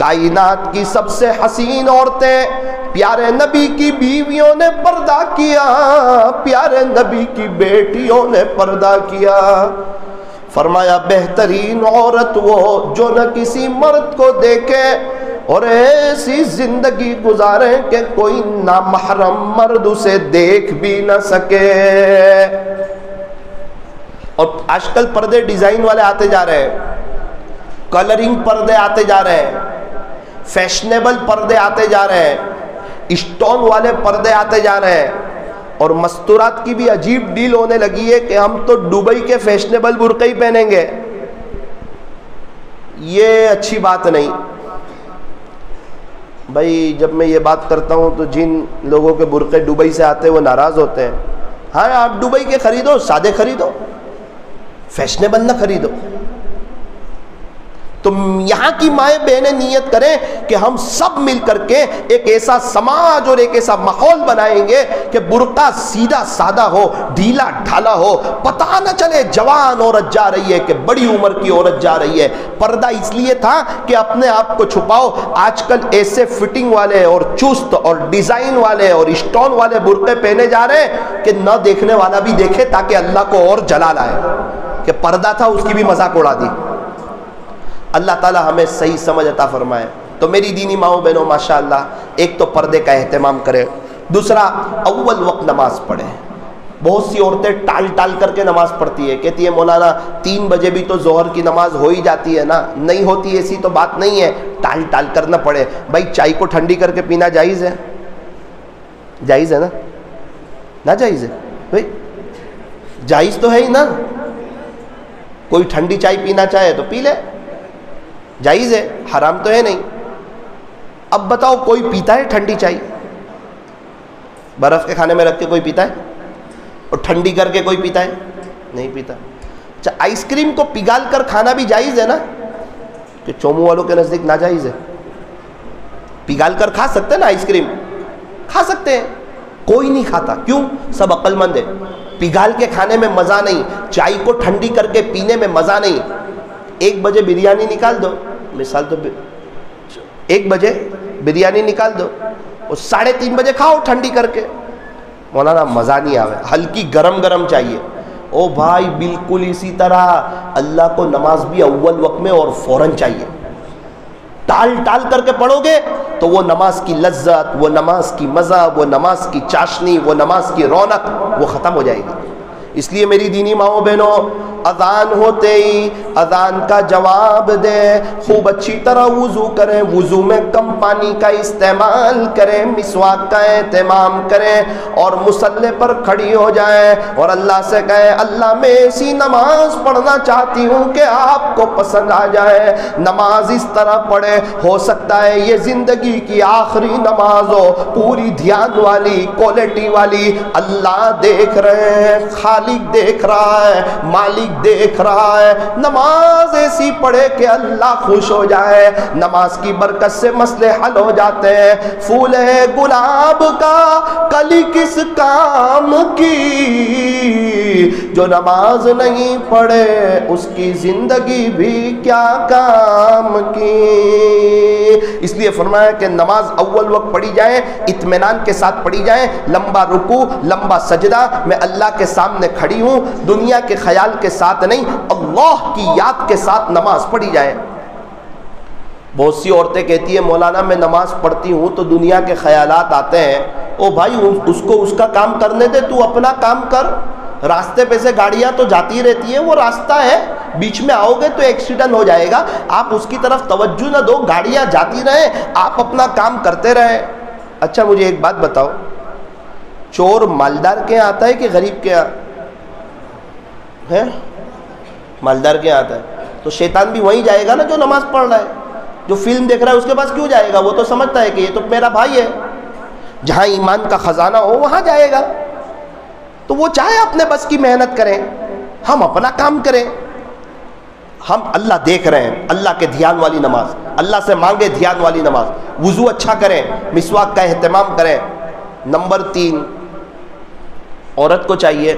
कायनात की सबसे हसीन औरतें, प्यारे नबी की बीवियों ने पर्दा किया, प्यारे नबी की बेटियों ने पर्दा किया। फरमाया, बेहतरीन औरत वो जो न किसी मर्द को देखे और ऐसी ज़िंदगी गुजारे कि कोई ना महरम मर्द उसे देख भी ना सके। और आजकल पर्दे डिज़ाइन वाले आते जा रहे हैं, कलरिंग पर्दे आते जा रहे हैं, फैशनेबल पर्दे आते जा रहे हैं, स्टोन वाले पर्दे आते जा रहे हैं। और मस्तूरात की भी अजीब डील होने लगी है कि हम तो दुबई के फैशनेबल बुरके ही पहनेंगे। ये अच्छी बात नहीं। भाई, जब मैं ये बात करता हूँ तो जिन लोगों के बुरके दुबई से आते हैं, वो नाराज़ होते हैं। हाँ आप दुबई के ख़रीदो, सादे ख़रीदो। फैशनेबल ना खरीदो। तो यहाँ की माए बहनें नियत करें कि हम सब मिल करके एक ऐसा समाज और एक ऐसा माहौल बनाएँगे कि बुरका सीधा सादा हो, ढीला ढाला हो। पता ना चले जवान औरत जा रही है कि बड़ी उम्र की औरत जा रही है। पर्दा इसलिए था कि अपने आप को छुपाओ। आजकल ऐसे फिटिंग वाले और चुस्त और डिज़ाइन वाले और स्टोन वाले बुरके पहने जा रहे हैं कि न देखने वाला भी देखे ताकि अल्लाह को और जला लाए कि पर्दा था, उसकी भी मज़ाक उड़ा दी। अल्लाह ताला हमें सही समझ अता फरमाए। तो मेरी दीनी माओ बहनों माशा एक तो पर्दे का अहतमाम करें। दूसरा, अव्वल वक्त नमाज़ पढ़े। बहुत सी औरतें टाल टाल करके नमाज़ पढ़ती है। कहती है, मौलाना, तीन बजे भी तो जोहर की नमाज़ हो ही जाती है ना? नहीं होती ऐसी तो बात नहीं है। टाल टाल करना पड़े। भाई, चाय को ठंडी करके पीना जायज़ है? जायज़ है ना? ना जायज़ है? भाई, जायज़ तो है ही ना। कोई ठंडी चाय पीना चाहे तो पी ले। जायज़ है, हराम तो है नहीं। अब बताओ, कोई पीता है ठंडी चाय? बर्फ़ के खाने में रख के कोई पीता है? और ठंडी करके कोई पीता है? नहीं पीता। अच्छा आइसक्रीम को पिघाल कर खाना भी जायज़ है ना? कि चोमू वालों के नज़दीक ना जायज़ है। पिघाल कर खा सकते हैं ना आइसक्रीम? खा सकते हैं। कोई नहीं खाता। क्यों? सब अक्लमंद है। पिघाल के खाने में मज़ा नहीं। चाय को ठंडी करके पीने में मज़ा नहीं। एक बजे बिरयानी निकाल दो। मिसाल तो एक बजे बिरयानी निकाल दो और साढ़े तीन बजे खाओ ठंडी करके। मौलाना, मज़ा नहीं आवे। हल्की गरम गरम चाहिए। ओ भाई, बिल्कुल इसी तरह अल्लाह को नमाज़ भी अव्वल वक्त में और फ़ौरन चाहिए। टाल टाल करके पढ़ोगे तो वो नमाज़ की लज्जत, वो नमाज़ की मज़ा वो नमाज़ की चाशनी, वो नमाज़ की रौनक, वो ख़त्म हो जाएगी। इसलिए मेरी दीनी माओ बहनों अजान होते ही अजान का जवाब दे। खूब अच्छी तरह वज़ू करें, वज़ू में कम पानी का इस्तेमाल करें, मिसवाक का एहतमाम करें और मुसल्ले पर खड़ी हो जाए और अल्लाह से कहें, अल्लाह, मैं ऐसी नमाज़ पढ़ना चाहती हूँ कि आपको पसंद आ जाए। नमाज़ इस तरह पढ़े, हो सकता है ये ज़िंदगी की आखिरी नमाज़ हो। पूरी ध्यान वाली क्वालिटी वाली अल्लाह देख रहे हैं, खालिक देख रहा है, मालिक देख रहा है। नमाज़ ऐसी पढ़े कि अल्लाह खुश हो जाए। नमाज़ की बरकत से मसले हल हो जाते हैं। फूल है गुलाब का, कली किस काम की? जो नमाज़ नहीं पढ़े, उसकी ज़िंदगी भी क्या काम की? इसलिए फरमाया कि नमाज़ अव्वल वक्त पढ़ी जाए, इत्मीनान के साथ पढ़ी जाए। लंबा रुकू, लंबा सजदा। मैं अल्लाह के सामने खड़ी हूँ। दुनिया के ख्याल के साथ साथ नहीं, अल्लाह की याद के साथ नमाज़ पढ़ी जाए। बहुत सी औरतें कहती है, मौलाना, मैं नमाज़ पढ़ती हूँ तो दुनिया के ख्याल आते हैं। ओ भाई उसको उसका काम करने दे, तू अपना काम कर। रास्ते पे से गाड़ियाँ तो जाती रहती है, वो रास्ता है। बीच में आओगे तो एक्सीडेंट हो जाएगा। आप उसकी तरफ़ तवज्जो ना दो, गाड़ियाँ जाती रहे, आप अपना काम करते रहे। अच्छा मुझे एक बात बताओ। चोर मालदार के आता है कि गरीब के यहाँ? है? मालदार के आता है। तो शैतान भी वहीं जाएगा ना जो नमाज़ पढ़ रहा है। जो फ़िल्म देख रहा है, उसके पास क्यों जाएगा? वो तो समझता है कि ये तो मेरा भाई है। जहाँ ईमान का ख़जाना हो, वहाँ जाएगा। तो वो चाहे अपने बस की मेहनत करें, हम अपना काम करें। हम अल्लाह देख रहे हैं, अल्लाह के ध्यान वाली नमाज़। अल्लाह से मांगे ध्यान वाली नमाज़। वज़ू अच्छा करें, मिसवाक का अहतमाम करें। नंबर तीन, औरत को चाहिए,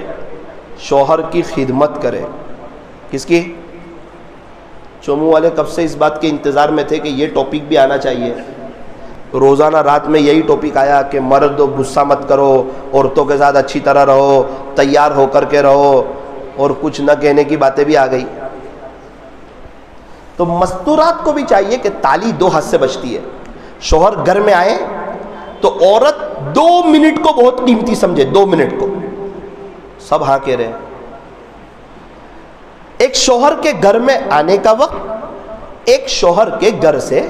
शोहर की खिदमत करे। किसकी? चोमू वाले कब से इस बात के इंतज़ार में थे कि ये टॉपिक भी आना चाहिए? रोज़ाना रात में यही टॉपिक आया कि मर्द, गुस्सा मत करो, औरतों के साथ अच्छी तरह रहो, तैयार होकर के रहो, और कुछ न कहने की बातें भी आ गई। तो मस्तूरात को भी चाहिए कि ताली दो हाथ से बचती है। शोहर घर में आए तो औरत दो मिनट को बहुत कीमती समझे, दो मिनट को। सब हाँ कह रहे हैं। एक शोहर के घर में आने का वक्त, एक शोहर के घर से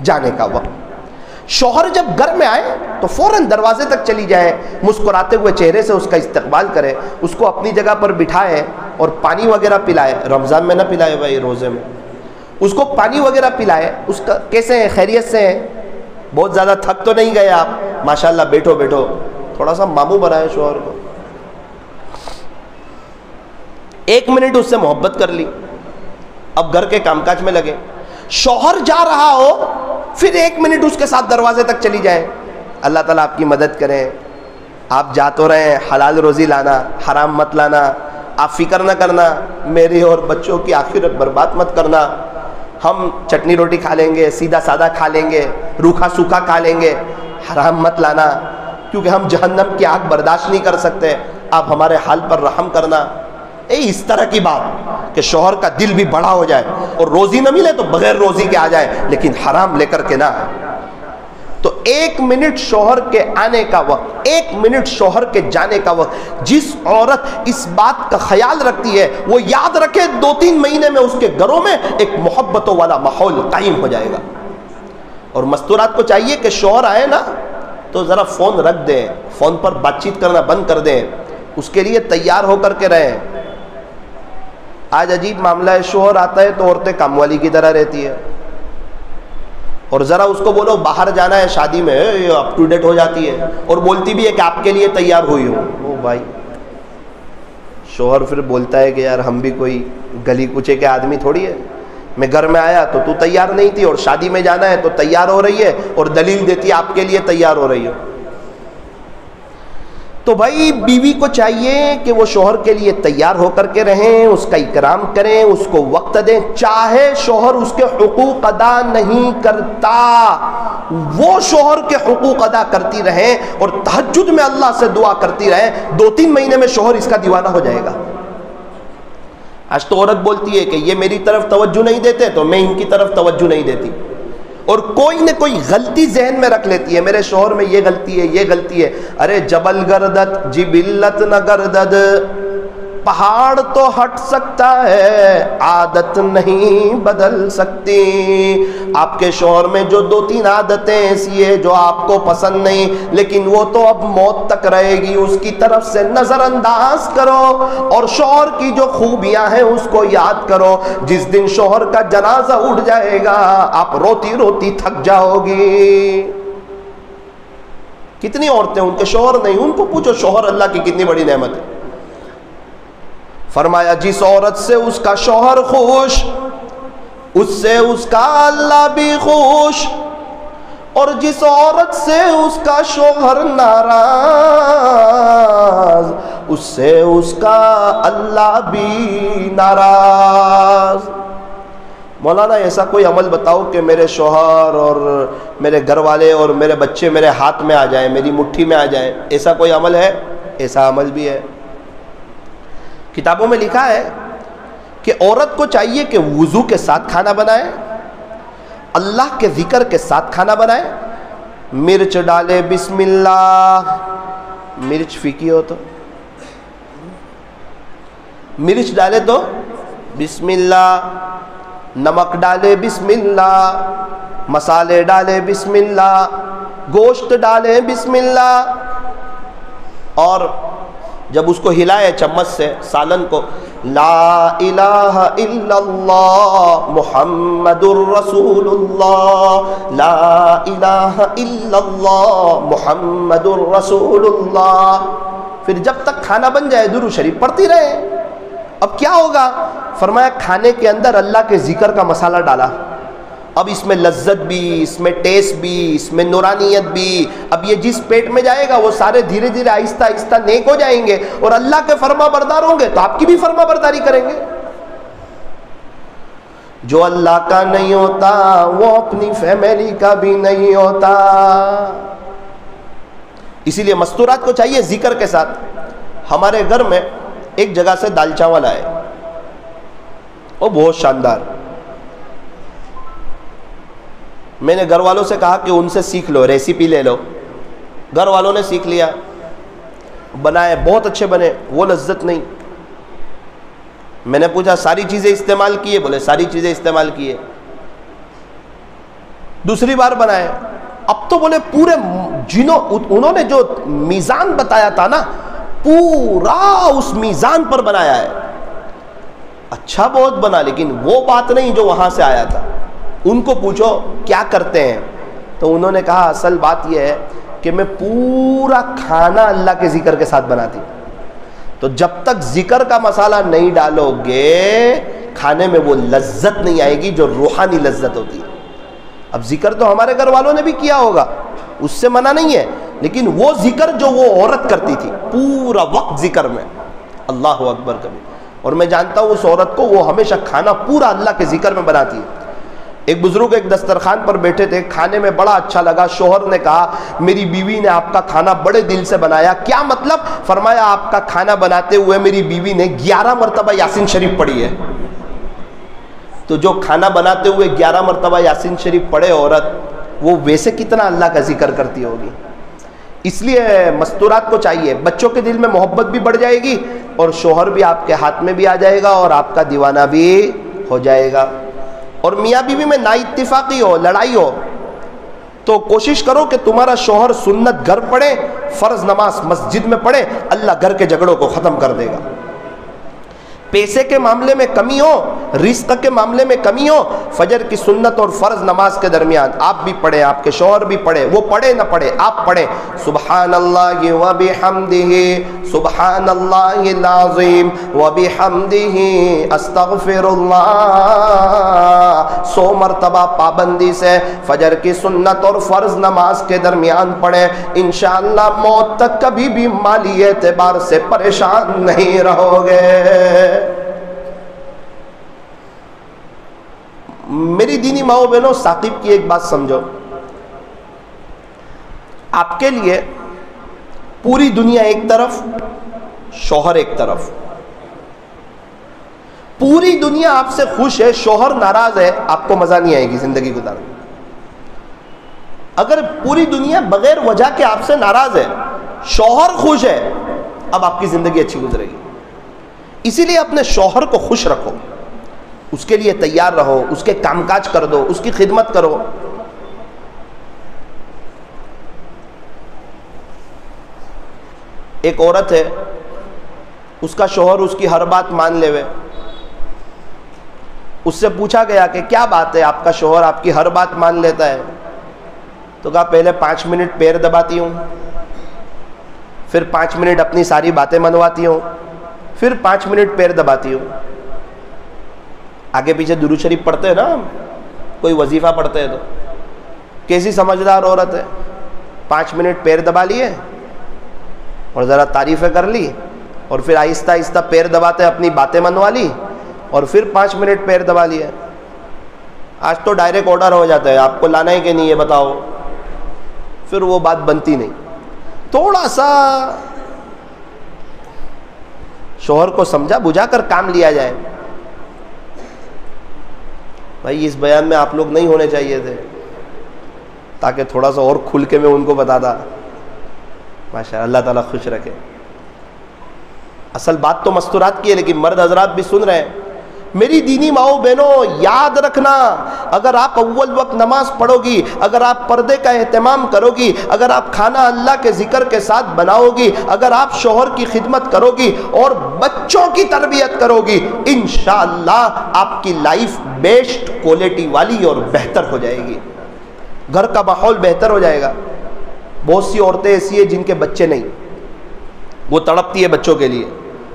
जाने का वक्त। शोहर जब घर में आए तो फ़ौरन दरवाजे तक चली जाए, मुस्कुराते हुए चेहरे से उसका इस्तकबाल करें, उसको अपनी जगह पर बिठाए और पानी वगैरह पिलाए। रमज़ान में ना पिलाए भाई, रोज़े में। उसको पानी वगैरह पिलाए, उसका कैसे हैं, खैरियत से हैं? बहुत ज़्यादा थक तो नहीं गए आप? माशाल्लाह, बैठो बैठो। थोड़ा सा मामू बनाए शोहर को। एक मिनट उससे मोहब्बत कर ली। अब घर के कामकाज में लगे। शोहर जा रहा हो, फिर एक मिनट उसके साथ दरवाजे तक चली जाए। अल्लाह ताला आपकी मदद करें। आप जा तो रहे हैं, हलाल रोज़ी लाना, हराम मत लाना, आप फ़िक्र ना करना, मेरी और बच्चों की आखिरत बर्बाद मत करना। हम चटनी रोटी खा लेंगे, सीधा सादा खा लेंगे, रूखा सूखा खा लेंगे, हराम मत लाना, क्योंकि हम जहन्नम की आग बर्दाश्त नहीं कर सकते। आप हमारे हाल पर रहम करना। ए इस तरह की बात कि शोहर का दिल भी बड़ा हो जाए और रोज़ी ना मिले तो बगैर रोज़ी के आ जाए, लेकिन हराम लेकर के ना। तो एक मिनट शोहर के आने का वक्त, एक मिनट शोहर के जाने का वक्त, जिस औरत इस बात का ख्याल रखती है, वो याद रखे दो तीन महीने में उसके घरों में एक मोहब्बतों वाला माहौल कायम हो जाएगा। और मस्तूरात को चाहिए कि शोहर आए ना तो ज़रा फ़ोन रख दें, फ़ोन पर बातचीत करना बंद कर दें, उसके लिए तैयार होकर के रहें। आज अजीब मामला है, शोहर आता है तो औरतें कामवाली की तरह रहती है। और ज़रा उसको बोलो, बाहर जाना है शादी में अप टू डेट हो जाती है। और बोलती भी है कि आपके लिए तैयार हुई हो। ओ भाई। शोहर फिर बोलता है कि यार, हम भी कोई गली कुचे के आदमी थोड़ी है। मैं घर में आया तो तू तैयार नहीं थी और शादी में जाना है तो तैयार हो रही है और दलील देती है, आपके लिए तैयार हो रही हो। तो भाई बीवी को चाहिए कि वो शोहर के लिए तैयार होकर के रहें, उसका इकराम करें, उसको वक्त दें। चाहे शोहर उसके हकूक अदा नहीं करता, वो शोहर के हकूक अदा करती रहे और तहजद में अल्लाह से दुआ करती रहे दो तीन महीने में शोहर इसका दीवाना हो जाएगा। आज तो औरत बोलती है कि ये मेरी तरफ़ तवज्जो नहीं देते तो मैं इनकी तरफ़ तवज्जो नहीं देती। और कोई ना कोई गलती जहन में रख लेती है, मेरे शोहर में ये गलती है, ये गलती है। अरे जबल गर्दत जिबिल्लत न गर्दद पहाड़ तो हट सकता है, आदत नहीं बदल सकती। आपके शोहर में जो दो तीन आदतें ऐसी है जो आपको पसंद नहीं, लेकिन वो तो अब मौत तक रहेगी। उसकी तरफ़ से नज़रअंदाज करो और शोहर की जो खूबियाँ हैं उसको याद करो। जिस दिन शोहर का जनाजा उठ जाएगा, आप रोती रोती थक जाओगी। कितनी औरतें उनके शोहर नहीं, उनको पूछो शोहर अल्लाह की कितनी बड़ी नेमत है। फरमाया, जिस औरत से उसका शोहर खुश, उससे उसका अल्लाह भी खुश, और जिस औरत से उसका शोहर नाराज़, उससे उसका अल्लाह भी नाराज़। मौलाना, ऐसा कोई अमल बताओ कि मेरे शोहर और मेरे घर वाले और मेरे बच्चे मेरे हाथ में आ जाए, मेरी मुट्ठी में आ जाए, ऐसा कोई अमल है? ऐसा अमल भी है। किताबों में लिखा है कि औरत को चाहिए कि वज़ू के साथ खाना बनाए, अल्लाह के ज़िक्र के साथ खाना बनाए। मिर्च डाले बिस्मिल्लाह मिर्च फीकी हो तो। मिर्च डाले तो बिस्मिल्लाह नमक डाले बिस्मिल्लाह मसाले डाले बिस्मिल्लाह गोश्त डाले बिस्मिल्लाह और जब उसको हिलाए चम्मच से, सालन को, ला इलाहा इल्लल्लाह मुहम्मदुर रसूलुल्लाह, ला इलाहा इल्लल्लाह मुहम्मदुर रसूलुल्लाह। फिर जब तक खाना बन जाए, दुरू शरीफ पढ़ती रहे। अब क्या होगा? फरमाया, खाने के अंदर अल्लाह के ज़िक्र का मसाला डाला। अब इसमें लज्जत भी, इसमें टेस्ट भी, इसमें नुरानियत भी। अब ये जिस पेट में जाएगा, वो सारे धीरे धीरे आहिस्ता आहिस्ता नेक हो जाएँगे और अल्लाह के फर्मा बरदार होंगे तो आपकी भी फर्मा बरदारी करेंगे। जो अल्लाह का नहीं होता, वो अपनी फैमिली का भी नहीं होता। इसीलिए मस्तूरात को चाहिए ज़िक्र के साथ। हमारे घर में एक जगह से दाल चावल आए। वो बहुत शानदार। मैंने घर वालों से कहा कि उनसे सीख लो रेसिपी ले लो। घर वालों ने सीख लिया। बनाए, बहुत अच्छे बने, वो लज्जत नहीं। मैंने पूछा, सारी चीज़ें इस्तेमाल किए? बोले, सारी चीज़ें इस्तेमाल किए। दूसरी बार बनाए। अब तो बोले, पूरे जिनो, उन्होंने जो मीज़ान बताया था ना, पूरा उस मीज़ान पर बनाया है। अच्छा बहुत बना, लेकिन वो बात नहीं जो वहाँ से आया था। उनको पूछो, क्या करते हैं? तो उन्होंने कहा, असल बात यह है कि मैं पूरा खाना अल्लाह के ज़िक्र के साथ बनाती तो जब तक ज़िक्र का मसाला नहीं डालोगे, खाने में वो लज्जत नहीं आएगी, जो रूहानी लज्जत होती है। अब ज़िक्र तो हमारे घर वालों ने भी किया होगा, उससे मना नहीं है, लेकिन वो ज़िक्र जो वो औरत करती थी, पूरा वक्त ज़िक्र में, अल्लाह अकबर कभी। और मैं जानता हूँ उस औरत को वो हमेशा खाना पूरा अल्लाह के ज़िक्र में बनाती है। एक बुज़ुर्ग एक दस्तरखान पर बैठे थे, खाने में बड़ा अच्छा लगा। शोहर ने कहा, मेरी बीवी ने आपका खाना बड़े दिल से बनाया। क्या मतलब? फरमाया, आपका खाना बनाते हुए मेरी बीवी ने ग्यारह मरतबा यासिन शरीफ पढ़ी है। तो जो खाना बनाते हुए ग्यारह मरतबा यासिन शरीफ पढ़े औरत, वो वैसे कितना अल्लाह का ज़िक्र करती होगी। इसलिए मस्तूरात को चाहिए। बच्चों के दिल में मोहब्बत भी बढ़ जाएगी और शोहर भी आपके हाथ में भी आ जाएगा और आपका दीवाना भी हो जाएगा। और मियाँ बीवी में ना इतफाक़ी हो, लड़ाई हो तो कोशिश करो कि तुम्हारा शोहर सुन्नत घर पढ़े, फ़र्ज़ नमाज़ मस्जिद में पढ़े, अल्लाह घर के झगड़ों को ख़त्म कर देगा। पैसे के मामले में कमी हो, रिस्क के मामले में कमी हो, फजर की सुन्नत और फ़र्ज़ नमाज़ के दरमियान आप भी पढ़े, आपके शोहर भी पढ़े, वो पढ़े ना पढ़े, आप पढ़े। सुबहान अल्लाह व बिहम्दिही सुबहान अस्तगफिरुल्लाह। सौ मरतबा पाबंदी से फजर की सुन्नत और फ़र्ज़ नमाज़ के दरमियान पढ़े। इन मौत तक कभी भी माली एतबार से परेशान नहीं रहोगे। मेरी दीनी माओ बहनों, साकिब की एक बात समझो। आपके लिए पूरी दुनिया एक तरफ़, शोहर एक तरफ़। पूरी दुनिया आपसे खुश है, शोहर नाराज़ है, आपको मज़ा नहीं आएगी ज़िंदगी गुजारने। अगर पूरी दुनिया बगैर वजह के आपसे नाराज़ है, शोहर खुश है, अब आपकी ज़िंदगी अच्छी गुजरेगी। इसीलिए अपने शोहर को खुश रखो। उसके लिए तैयार रहो, उसके कामकाज कर दो, उसकी खिदमत करो। एक औरत है, उसका शोहर उसकी हर बात मान लेवे। उससे पूछा गया कि क्या बात है, आपका शोहर आपकी हर बात मान लेता है? तो कहा, पहले पाँच मिनट पैर दबाती हूँ, फिर पाँच मिनट अपनी सारी बातें मनवाती हूँ, फिर पाँच मिनट पैर दबाती हूँ। आगे पीछे दुरू शरीफ पढ़ते हैं ना कोई वजीफ़ा पढ़ते हैं तो। कैसी समझदार औरत है? पाँच मिनट पैर दबा लिए और ज़रा तारीफ़ें कर ली और फिर आहिस्ता आहिस्ता पैर दबाते अपनी बातें मनवा ली और फिर पाँच मिनट पैर दबा लिए। आज तो डायरेक्ट ऑर्डर हो जाता है, आपको लाना है कि नहीं है बताओ। फिर वो बात बनती नहीं। थोड़ा सा शोहर को समझा बुझा कर काम लिया जाए। भाई, इस बयान में आप लोग नहीं होने चाहिए थे। ताकि थोड़ा सा और खुल के मैं उनको बताता। माशा अल्लाह ताला खुश रखे। असल बात तो मस्तूरात की है, लेकिन मर्द हजरात भी सुन रहे हैं। मेरी दीनी माओ बहनों, याद रखना। अगर आप अव्वल वक्त नमाज़ पढ़ोगी, अगर आप पर्दे का अहतमाम करोगी, अगर आप खाना अल्लाह के ज़िक्र के साथ बनाओगी, अगर आप शोहर की खिदमत करोगी और बच्चों की तरबियत करोगी इन आपकी लाइफ बेस्ट क्वालिटी वाली और बेहतर हो जाएगी। घर का माहौल बेहतर हो जाएगा। बहुत सी औरतें ऐसी हैं जिनके बच्चे नहीं। वो तड़पती है बच्चों के लिए।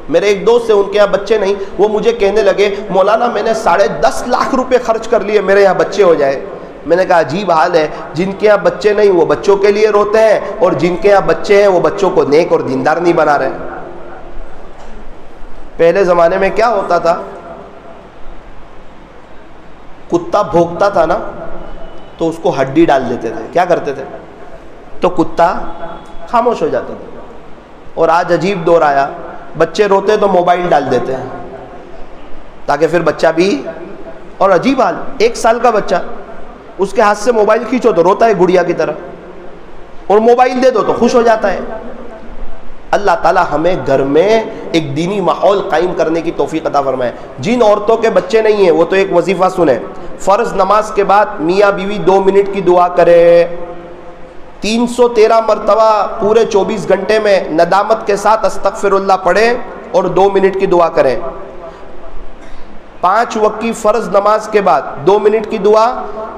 मेरे एक दोस्त से उनके यहाँ बच्चे नहीं, वो मुझे कहने लगे, मौलाना, मैंने साढ़े दस लाख रुपए खर्च कर लिए, मेरे यहाँ बच्चे हो जाए। मैंने कहा, अजीब हाल है, जिनके यहाँ बच्चे नहीं, वो बच्चों के लिए रोते हैं, और जिनके यहाँ बच्चे हैं, वो बच्चों को नेक और दीनदार नहीं बना रहे पहले ज़माने में क्या होता था? कुत्ता भोगता था ना तो उसको हड्डी डाल देते थे। क्या करते थे? तो कुत्ता खामोश हो जाता था। और आज अजीब दौर आया बच्चे रोते तो मोबाइल डाल देते हैं, ताकि फिर बच्चा भी, और अजीब हाल, एक साल का बच्चा, उसके हाथ से मोबाइल खींचो तो रोता है गुड़िया की तरह, और मोबाइल दे दो तो खुश हो जाता है। अल्लाह ताला हमें घर में एक दीनी माहौल कायम करने की तोफ़ी अता फरमाए। जिन औरतों के बच्चे नहीं हैं, वो तो एक वजीफ़ा सुने। फ़र्ज़ नमाज़ के बाद मियाँ बीवी दो मिनट की दुआ करे। 313 मरतबा पूरे 24 घंटे में नदामत के साथ अस्तफ़िरल्ला पढ़ें और दो मिनट की दुआ करें। पाँच वक्त की फ़र्ज़ नमाज़ के बाद दो मिनट की दुआ,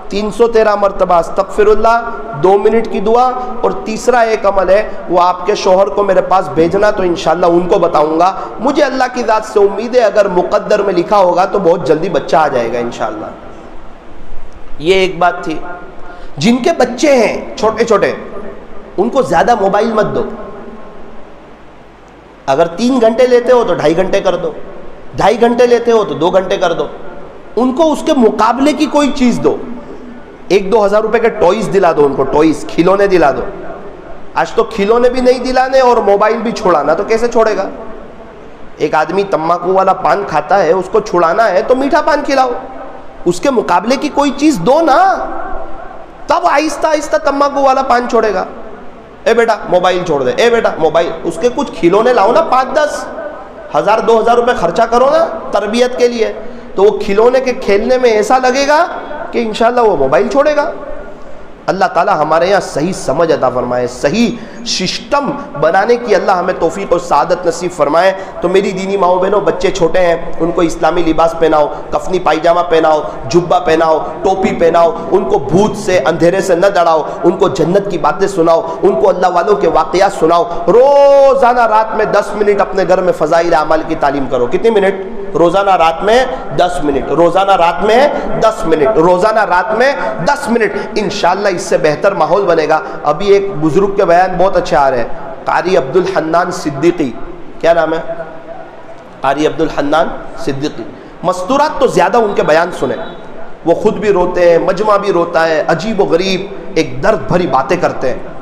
तीन सौ तेरह मरतबा तकफिरल्ला दो मिनट की दुआ और तीसरा एक अमल है, वो आपके शोहर को मेरे पास भेजना तो इन उनको बताऊँगा। मुझे अल्लाह की ज़ात से उम्मीद है, अगर मुकद्दर में लिखा होगा तो बहुत जल्दी बच्चा आ जाएगा इन ये एक बात थी। जिनके बच्चे हैं छोटे छोटे उनको ज़्यादा मोबाइल मत दो। अगर तीन घंटे लेते हो तो ढाई घंटे कर दो, ढाई घंटे लेते हो तो दो घंटे कर दो। उनको उसके मुकाबले की कोई चीज़ दो। एक दो हज़ार रुपए के टॉयज दिला दो उनको टॉयज खिलौने दिला दो। आज तो खिलौने भी नहीं दिलाने और मोबाइल भी छुड़ाना तो कैसे छोड़ेगा? एक आदमी तम्बाकू वाला पान खाता है, उसको छुड़ाना है तो मीठा पान खिलाओ। उसके मुकाबले की कोई चीज़ दो ना। तब आहिस्ता आहिस्ता तम्बाकू वाला पान छोड़ेगा। ए बेटा, मोबाइल छोड़ दे। ए बेटा, मोबाइल। उसके कुछ खिलौने लाओ ना, पाँच दस। हज़ार, दो हज़ार रुपये खर्चा करो ना, तरबियत के लिए। तो वो खिलौने के खेलने में ऐसा लगेगा कि इंशाल्लाह वो मोबाइल छोड़ेगा। अल्लाह ताला हमारे यहाँ सही समझ अदा फरमाए, सही सिस्टम बनाने की अल्लाह हमें तोफ़ी और सादत नसीब फरमाए। तो मेरी दीनी माओ बहनों, बच्चे छोटे हैं, उनको इस्लामी लिबास पहनाओ, कफनी पायजामा पहनाओ, जुब्बा पहनाओ, टोपी पहनाओ, उनको भूत से, अंधेरे से न दड़ाओ उनको जन्नत की बातें सुनाओ, उनको अल्लाह वालों के वाक़ सुनाओ। रोज़ाना रात में दस मिनट अपने घर में फ़जाइल अमल की तालीम करो। कितनी मिनट? रोज़ाना रात में दस मिनट। रोज़ाना रात में दस मिनट। रोज़ाना रात में दस मिनट। इन इससे बेहतर माहौल बनेगा। अभी एक बुज़ुर्ग के बयान बहुत अच्छे आ रहे हैं। कारी अब्दुल हन्नान सिद्दीकी। क्या नाम है? कारी अब्दुल हन्नान सिद्दीकी। मस्तूरात तो ज़्यादा उनके बयान सुने। वो खुद भी रोते हैं, मजमा भी रोता है, अजीब व गरीब, एक दर्द भरी बातें करते हैं।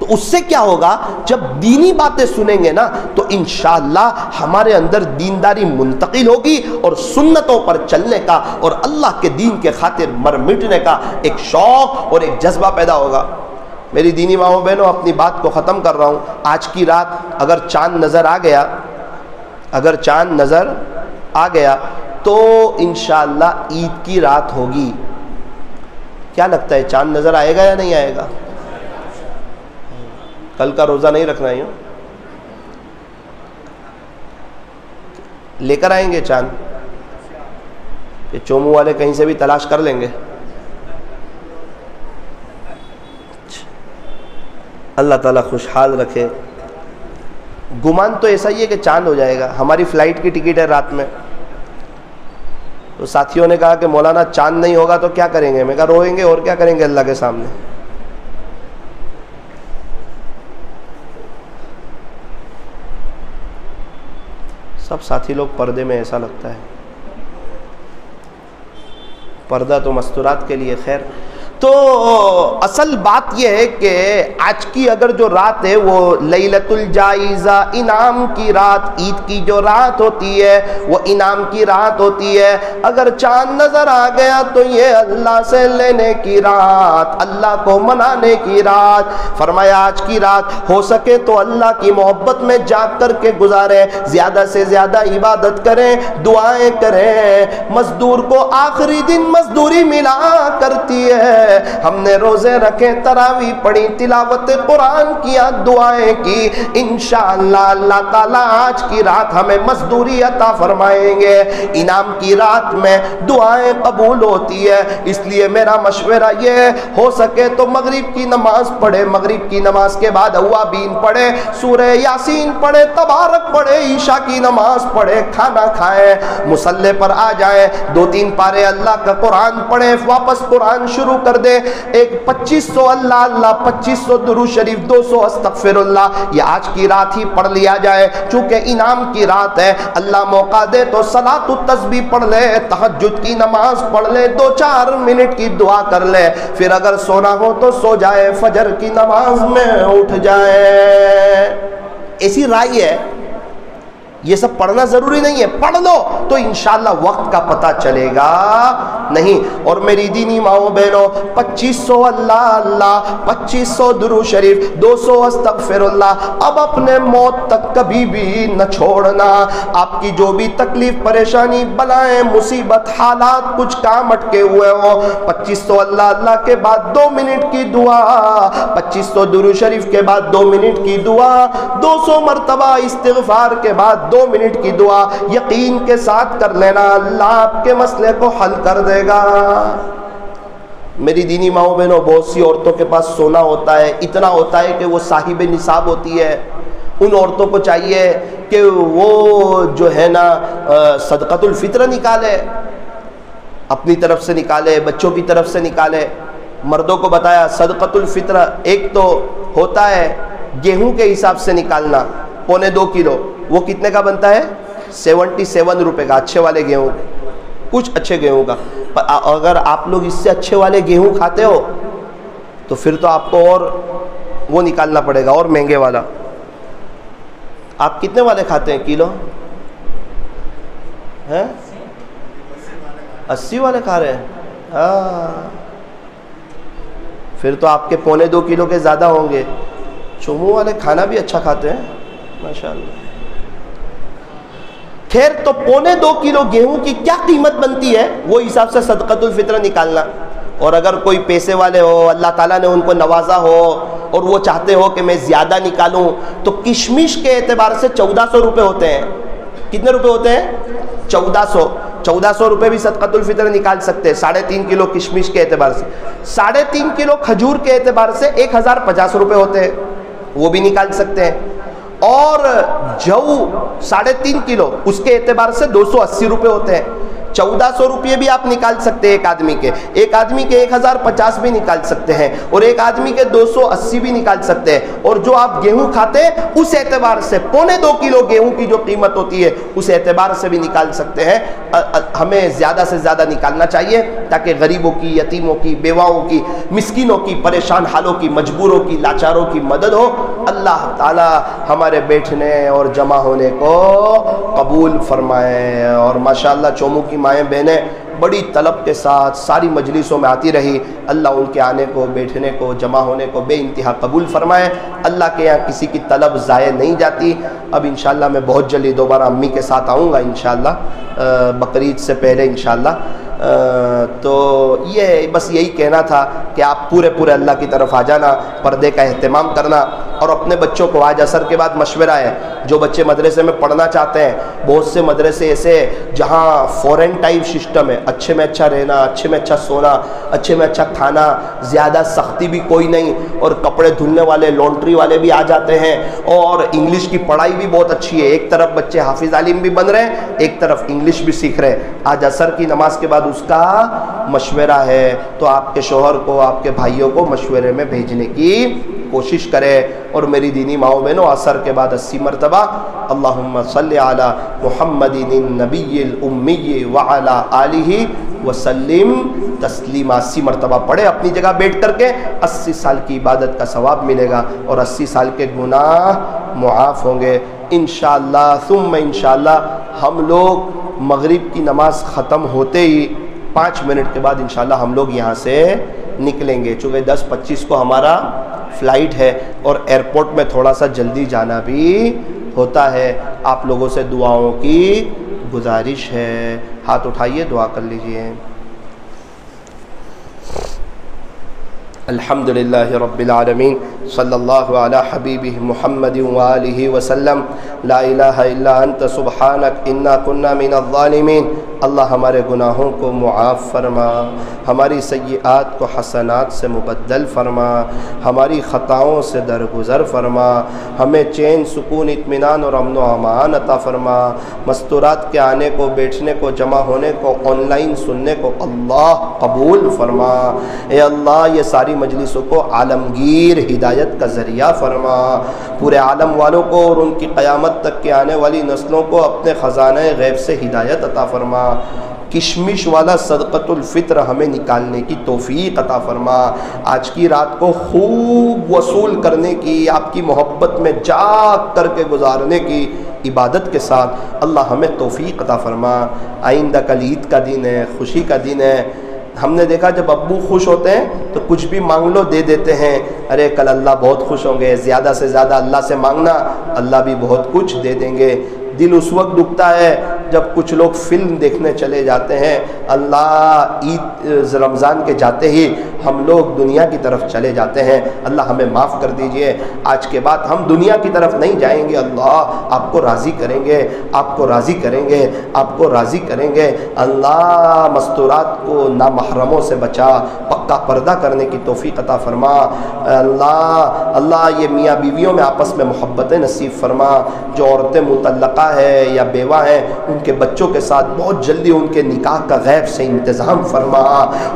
तो उससे क्या होगा? जब दीनी बातें सुनेंगे ना तो इन हमारे अंदर दीनदारी मुंतकिल होगी और सुन्नतों पर चलने का और अल्लाह के दीन के खातिर मर मिटने का एक शौक और एक जज्बा पैदा होगा। मेरी दीनी माओ बहनों, अपनी बात को ख़त्म कर रहा हूँ। आज की रात अगर चाँद नज़र आ गया, अगर चाँद नज़र आ गया तो इन ईद की रात होगी। क्या लगता है, चाँद नज़र आएगा या नहीं आएगा? कल का रोज़ा नहीं रखना है लेकर आएँगे चाँद। ये चोमू वाले कहीं से भी तलाश कर लेंगे। अल्लाह ताला खुशहाल रखे। गुमान तो ऐसा ही है कि चाँद हो जाएगा। हमारी फ़्लाइट की टिकट है रात में। तो साथियों ने कहा कि मौलाना, चाँद नहीं होगा तो क्या करेंगे? मैं कहा, रोएँगे और क्या करेंगे अल्लाह के सामने? सब साथी लोग पर्दे में ऐसा लगता है। पर्दा तो मस्तूरात के लिए, खैर। तो असल बात यह है कि आज की अगर जो रात है, वो लैलतुल जायज़ा, इनाम की रात, ईद की जो रात होती है, वो इनाम की रात होती है। अगर चाँद नज़र आ गया तो ये अल्लाह से लेने की रात, अल्लाह को मनाने की रात। फरमाया, आज की रात हो सके तो अल्लाह की मोहब्बत में जाग कर के गुजारे, ज़्यादा से ज़्यादा इबादत करें, दुआएँ करें। मजदूर को आखिरी दिन मजदूरी मिला करती है। हमने रोज़े रखे, तरावी पढ़ी, तिलावत कुरान किया दुआएँ की। इनशाला अल्लाह ताला आज की रात हमें मजदूरी अता फरमाएँगे। इनाम की रात में दुआएँ कबूल होती है। इसलिए मेरा मशवरा ये हो सके तो मगरिब की नमाज़ पढ़े। मगरिब की नमाज़ के बाद हुआ बीन पढ़े सूर्य यासीन पढ़े, तबारक पढ़े, ईशा की नमाज़ पढ़े, खाना खाए, मुसल्ले पर आ जाए, दो तीन पारे अल्लाह का कुरान पढ़े, वापस कुरान शुरू कर दे। एक पच्चीस सौ अल्लाह अल्लाह पच्चीस सौ दुरू शरीफ, दो सौ अस्तफिरल्लाह ये आज की रात ही पढ़ लिया जाए। चूँकि इनाम की रात है, अल्लाह मौका दे तो सलात तस्बी पढ़ ले तहजद की नमाज़ पढ़ ले, दो चार मिनट की दुआ कर ले। फिर अगर सोना हो तो सो जाए, फजर की नमाज़ में उठ जाए। ऐसी राय है ये सब पढ़ना ज़रूरी नहीं है, पढ़ लो तो इन वक्त का पता चलेगा। नहीं, और मेरी दीनी माओ बहनों, पच्चीस सौ अल्लाह अल्लाह, पच्चीस सौ दुरू शरीफ, दो सौ अस्तगफिरुल्लाह, अब अपने मौत तक कभी भी न छोड़ना। आपकी जो भी तकलीफ़, परेशानी, बलाएँ, मुसीबत, हालात कुछ काम अटके हुए हो, पच्चीस सौ अल्लाह अल्लाह के बाद दो मिनट की दुआ, पच्चीस सौ दुरू शरीफ के बाद दो मिनट की दुआ, दो सौ मरतबा इस्तफार के बाद दो मिनट की दुआ यकीन के साथ कर लेना, अल्लाह आपके मसले को हल कर देगा। मेरी दीनी माओ बहनों, बहुत सी औरतों के पास सोना होता है, इतना होता है कि वो साहिब निसाब होती है। उन औरतों को चाहिए कि वो जो है ना सदक़तुल्फ़ित्र निकाले, अपनी तरफ़ से निकाले, बच्चों की तरफ़ से निकाले। मर्दों को बताया सदक़तुल्फ़ित्र एक तो होता है गेहूँ के हिसाब से निकालना पौने दो किलो। वो कितने का बनता है? सेवेंटी सेवन रुपये का, अच्छे वाले गेहूँ कुछ अच्छे गेहूँ का। पर अगर आप लोग इससे अच्छे वाले गेहूँ खाते हो तो फिर तो आपको और वो निकालना पड़ेगा, और महँगे वाला। आप कितने वाले खाते हैं, किलो? हैं? अस्सी वाले खा रहे हैं। हाँ। फिर तो आपके पौने दो किलो के ज़्यादा होंगे। चोमू वाले खाना भी अच्छा खाते हैं। माशाल्लाह। खैर तो पौने दो किलो गेहूँ की क्या कीमत बनती है? वो हिसाब से सदकतुलफित्र निकालना। और अगर कोई पैसे वाले हो, अल्लाह ताला ने उनको नवाजा हो, और वो चाहते हो कि मैं ज़्यादा निकालूं तो किशमिश के एतबार से चौदह सौ रुपये होते हैं। कितने रुपए होते हैं? चौदह सौ। चौदह सौ रुपये भी सदकतुल फित्र निकाल सकते हैं, साढ़े तीन किलो किशमिश के एतबार से। साढ़े तीन किलो खजूर के एतबार से एक हज़ार पचास रुपये होते हैं। वो भी निकाल सकते हैं। और जऊ साढ़े तीन किलो उसके एतबार से दो सौ अस्सी रुपये होते हैं। चौदह सौ रुपये भी आप निकाल सकते हैं एक आदमी के। एक आदमी के एक हज़ार पचास भी निकाल सकते हैं और एक आदमी के दो सौ अस्सी भी निकाल सकते हैं। और जो आप गेहूँ खाते हैं, उस एतबार से, पौने दो किलो गेहूँ की जो कीमत होती है, उस एतबार से भी निकाल सकते हैं। हमें ज़्यादा से ज़्यादा निकालना चाहिए ताकि गरीबों की, यतीमों की, बेवाओं की, मिसकिनों की, परेशान हालों की, मजबूरों की, लाचारों की मदद हो। अल्लाह ताला हमारे बैठने और जमा होने को कबूल फरमाए और माशाल्लाह चोमू की माएँ बहनें, बड़ी तलब के साथ सारी मजलिसों में आती रही। अल्लाह उनके आने को, बैठने को, जमा होने को बे इंतहा कबूल फरमाए। अल्लाह के यहाँ किसी की तलब ज़ाय नहीं जाती। अब इन मैं बहुत जल्दी दोबारा अम्मी के साथ आऊँगा इन बकरीद से पहले इन तो ये बस यही कहना था कि आप पूरे पूरे अल्लाह की तरफ़ आ जाना, पर्दे का अहतमाम करना और अपने बच्चों को आज असर के बाद मशवरा है। जो बच्चे मदरसे में पढ़ना चाहते हैं, बहुत से मदरसे ऐसे जहाँ फॉरेन टाइप सिस्टम है। अच्छे में अच्छा रहना, अच्छे में अच्छा सोना, अच्छे में अच्छा खाना, ज़्यादा सख्ती भी कोई नहीं और कपड़े धुलने वाले लॉन्ड्री वाले भी आ जाते हैं और इंग्लिश की पढ़ाई भी बहुत अच्छी है। एक तरफ़ बच्चे हाफिज आलिम भी बन रहे हैं, एक तरफ़ इंग्लिश भी सीख रहे हैं। आज असर की नमाज़ के बाद उसका मशवरा है। तो आपके शोहर को, आपके भाइयों को मशवरे में भेजने की कोशिश करें। और मेरी दीनी माओ बहनों, असर के बाद अस्सी मरतबा। अल्लाहुम्मा सल्ली अला मुहम्मदिन नबील उम्मी वाला आलिही वसल्लिम। तस्लीम, अस्सी मरतबा पढ़े अपनी जगह बैठ करके। अस्सी साल की इबादत का सवाब मिलेगा और अस्सी साल के गुनाह मुआफ़ होंगे। इन शुम इन हम लोग मगरिब की नमाज़ ख़त्म होते ही पाँच मिनट के बाद इन हम लोग यहाँ से निकलेंगे। चूँकि दस पच्चीस को हमारा फ़्लाइट है और एयरपोर्ट में थोड़ा सा जल्दी जाना भी होता है। आप लोगों से दुआओं की गुजारिश है। हाथ उठाइए, दुआ कर लीजिए। अल्हम्दुलिल्लाह रब्बिल सल्लल्लाहु अला हबीबि मुहम्मद वालिहि वसल्लम ला इलाहा इल्ला अंत सुब्हानक इन्ना कुन्ना मिनज़ ज़ालिमीन अल्लाह हमारे गुनाहों को मुआफ़ फरमा, हमारी सयात को हसनात से मुबदल फरमा, हमारी ख़ताओं से दरगुज़र फरमा, हमें चैन, सुकून इतमान और अमन अमान अता फरमा। मस्तूरात के आने को बैठने को, जमा होने को, ऑनलाइन सुनने को अल्लाह कबूल फरमा। ए अल्लाह, ये सारी मजलिसों को आलमगीर हिदायत का ज़रिया फरमा। पूरे आलम वालों को और उनकी क़यामत तक के आने वाली नस्लों को अपने ख़जान गैब से हिदायत अता फरमा। किशमिश वाला सदक़तुल्फ़ित्र हमें निकालने की तोफ़ी अता फरमा। आज की रात को खूब वसूल करने की, आपकी मोहब्बत में जाग करके गुजारने की इबादत के साथ अल्लाह हमें तोफ़ी अता फरमा। आइंदा कल ईद का दिन है, खुशी का दिन है। हमने देखा जब अब्बू खुश होते हैं तो कुछ भी मांग लो, दे देते हैं। अरे, कल अल्लाह बहुत खुश होंगे, ज़्यादा से ज़्यादा अल्लाह से मांगना, अल्लाह भी बहुत कुछ दे देंगे। दिल उस वक्त दुखता है जब कुछ लोग फ़िल्म देखने चले जाते हैं, अल्लाह ईद रमज़ान के जाते ही हम लोग दुनिया की तरफ़ चले जाते हैं। अल्लाह हमें माफ़ कर दीजिए। आज के बाद हम दुनिया की तरफ़ नहीं जाएँगे। अल्लाह आपको राज़ी करेंगे, आपको राज़ी करेंगे, आपको राज़ी करेंगे। अल्लाह मस्तूरात को नामहरमों से बचा, पक्का पर्दा करने की तोफ़ी अता फरमा। अल्लाह अल्लाह ये मियाँ बीवियों में आपस में मोहब्बत नसीब फरमा। जो औरतें मुतलक़ा है या बेवा हैं उनके बच्चों के साथ बहुत जल्दी उनके निकाह का गैब से इंतज़ाम फरमा,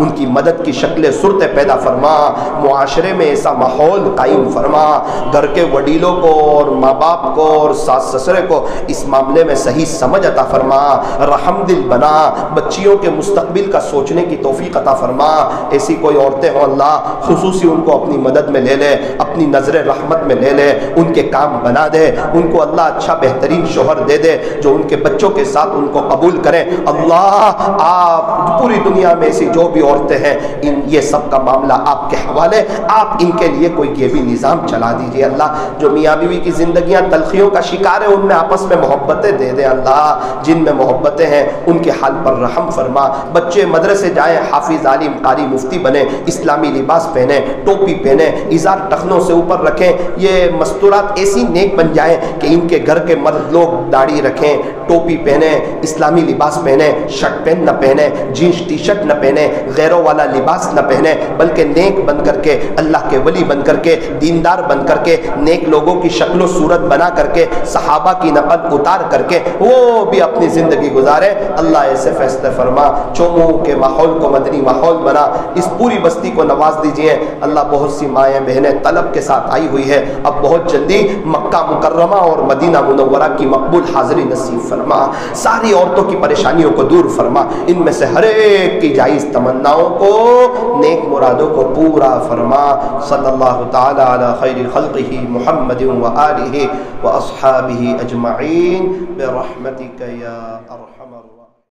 उनकी मदद की शक्ल सुरत पैदा फरमा, मुआशरे में ऐसा माहौल कायम फरमा। घर के वडीलों को और माँ बाप को और सास ससुरे को इस मामले में सही समझ अता फरमा, रहम दिल बना, बच्चियों के मुस्तबिल का सोचने की तोफ़ी अता फरमा। ऐसी कोई औरतें हों, अल्लाह खसूसी उनको अपनी मदद में ले ले, अपनी नज़र रहमत में ले ले, उनके काम बना दे, उनको अल्लाह अच्छा बेहतरीन शोहर दे दे, जो उनके बच्चों के साथ उनको कबूल करें। अल्लाह, आप पूरी दुनिया में ऐसी जो भी औरतें हैं, इन ये सब का मामला आपके हवाले। आप इनके लिए कोई ये भी निज़ाम चला दीजिए अल्लाह। जो मियाँ बीवी की ज़िंदगियाँ, तलखियों का शिकार है, उनमें आपस में मोहब्बतें दे दे अल्लाह। जिनमें मोहब्बतें हैं, उनके हाल पर रहम फरमा। बच्चे मदरसे जाए, हाफिज, आलिम, कारी मुफ्ती बने, इस्लामी लिबास पहने, टोपी पहने, इजार टखनों से ऊपर रखें। ये मस्तूरात ऐसी नेक बन जाए कि इनके घर के मर्द लोग दाढ़ी रखें, टोपी पहने इस्लामी लिबास पहने, शर्ट पैंट न पहने जीन्स टी शर्ट न पहने, गैरों वाला लिबास न पहने, बल्कि नेक बन करके, अल्लाह के वली बन करके, दीनदार बन करके, नेक लोगों की शक्ल सूरत बना करके, सहाबा की नकल उतार करके, वो भी अपनी ज़िंदगी गुजारे। अल्लाह ऐसे फैसले फरमा, चोमू के माहौल को मदनी माहौल बना, इस पूरी बस्ती को नवाज़ दीजिए। अल्लाह बहुत सी माएँ, बहनें, तलब के साथ आई हुई है। अब बहुत जल्दी मक्का मुकर्रमा और मदीना मुनवरा की मकबूल हाजिरी नसीब फरमा। सारी औरतों की परेशानियों को दूर फरमा। इनमें से हर एक की जायज़ तमन्नाओं को, नेक मुरादों को पूरा फरमा। सल्लल्लाहु ताला अला खैर खल्क़िही मुहम्मद व आलिहि व अस्हाबिही अजमाइन। बिरहमतिक या अरहमर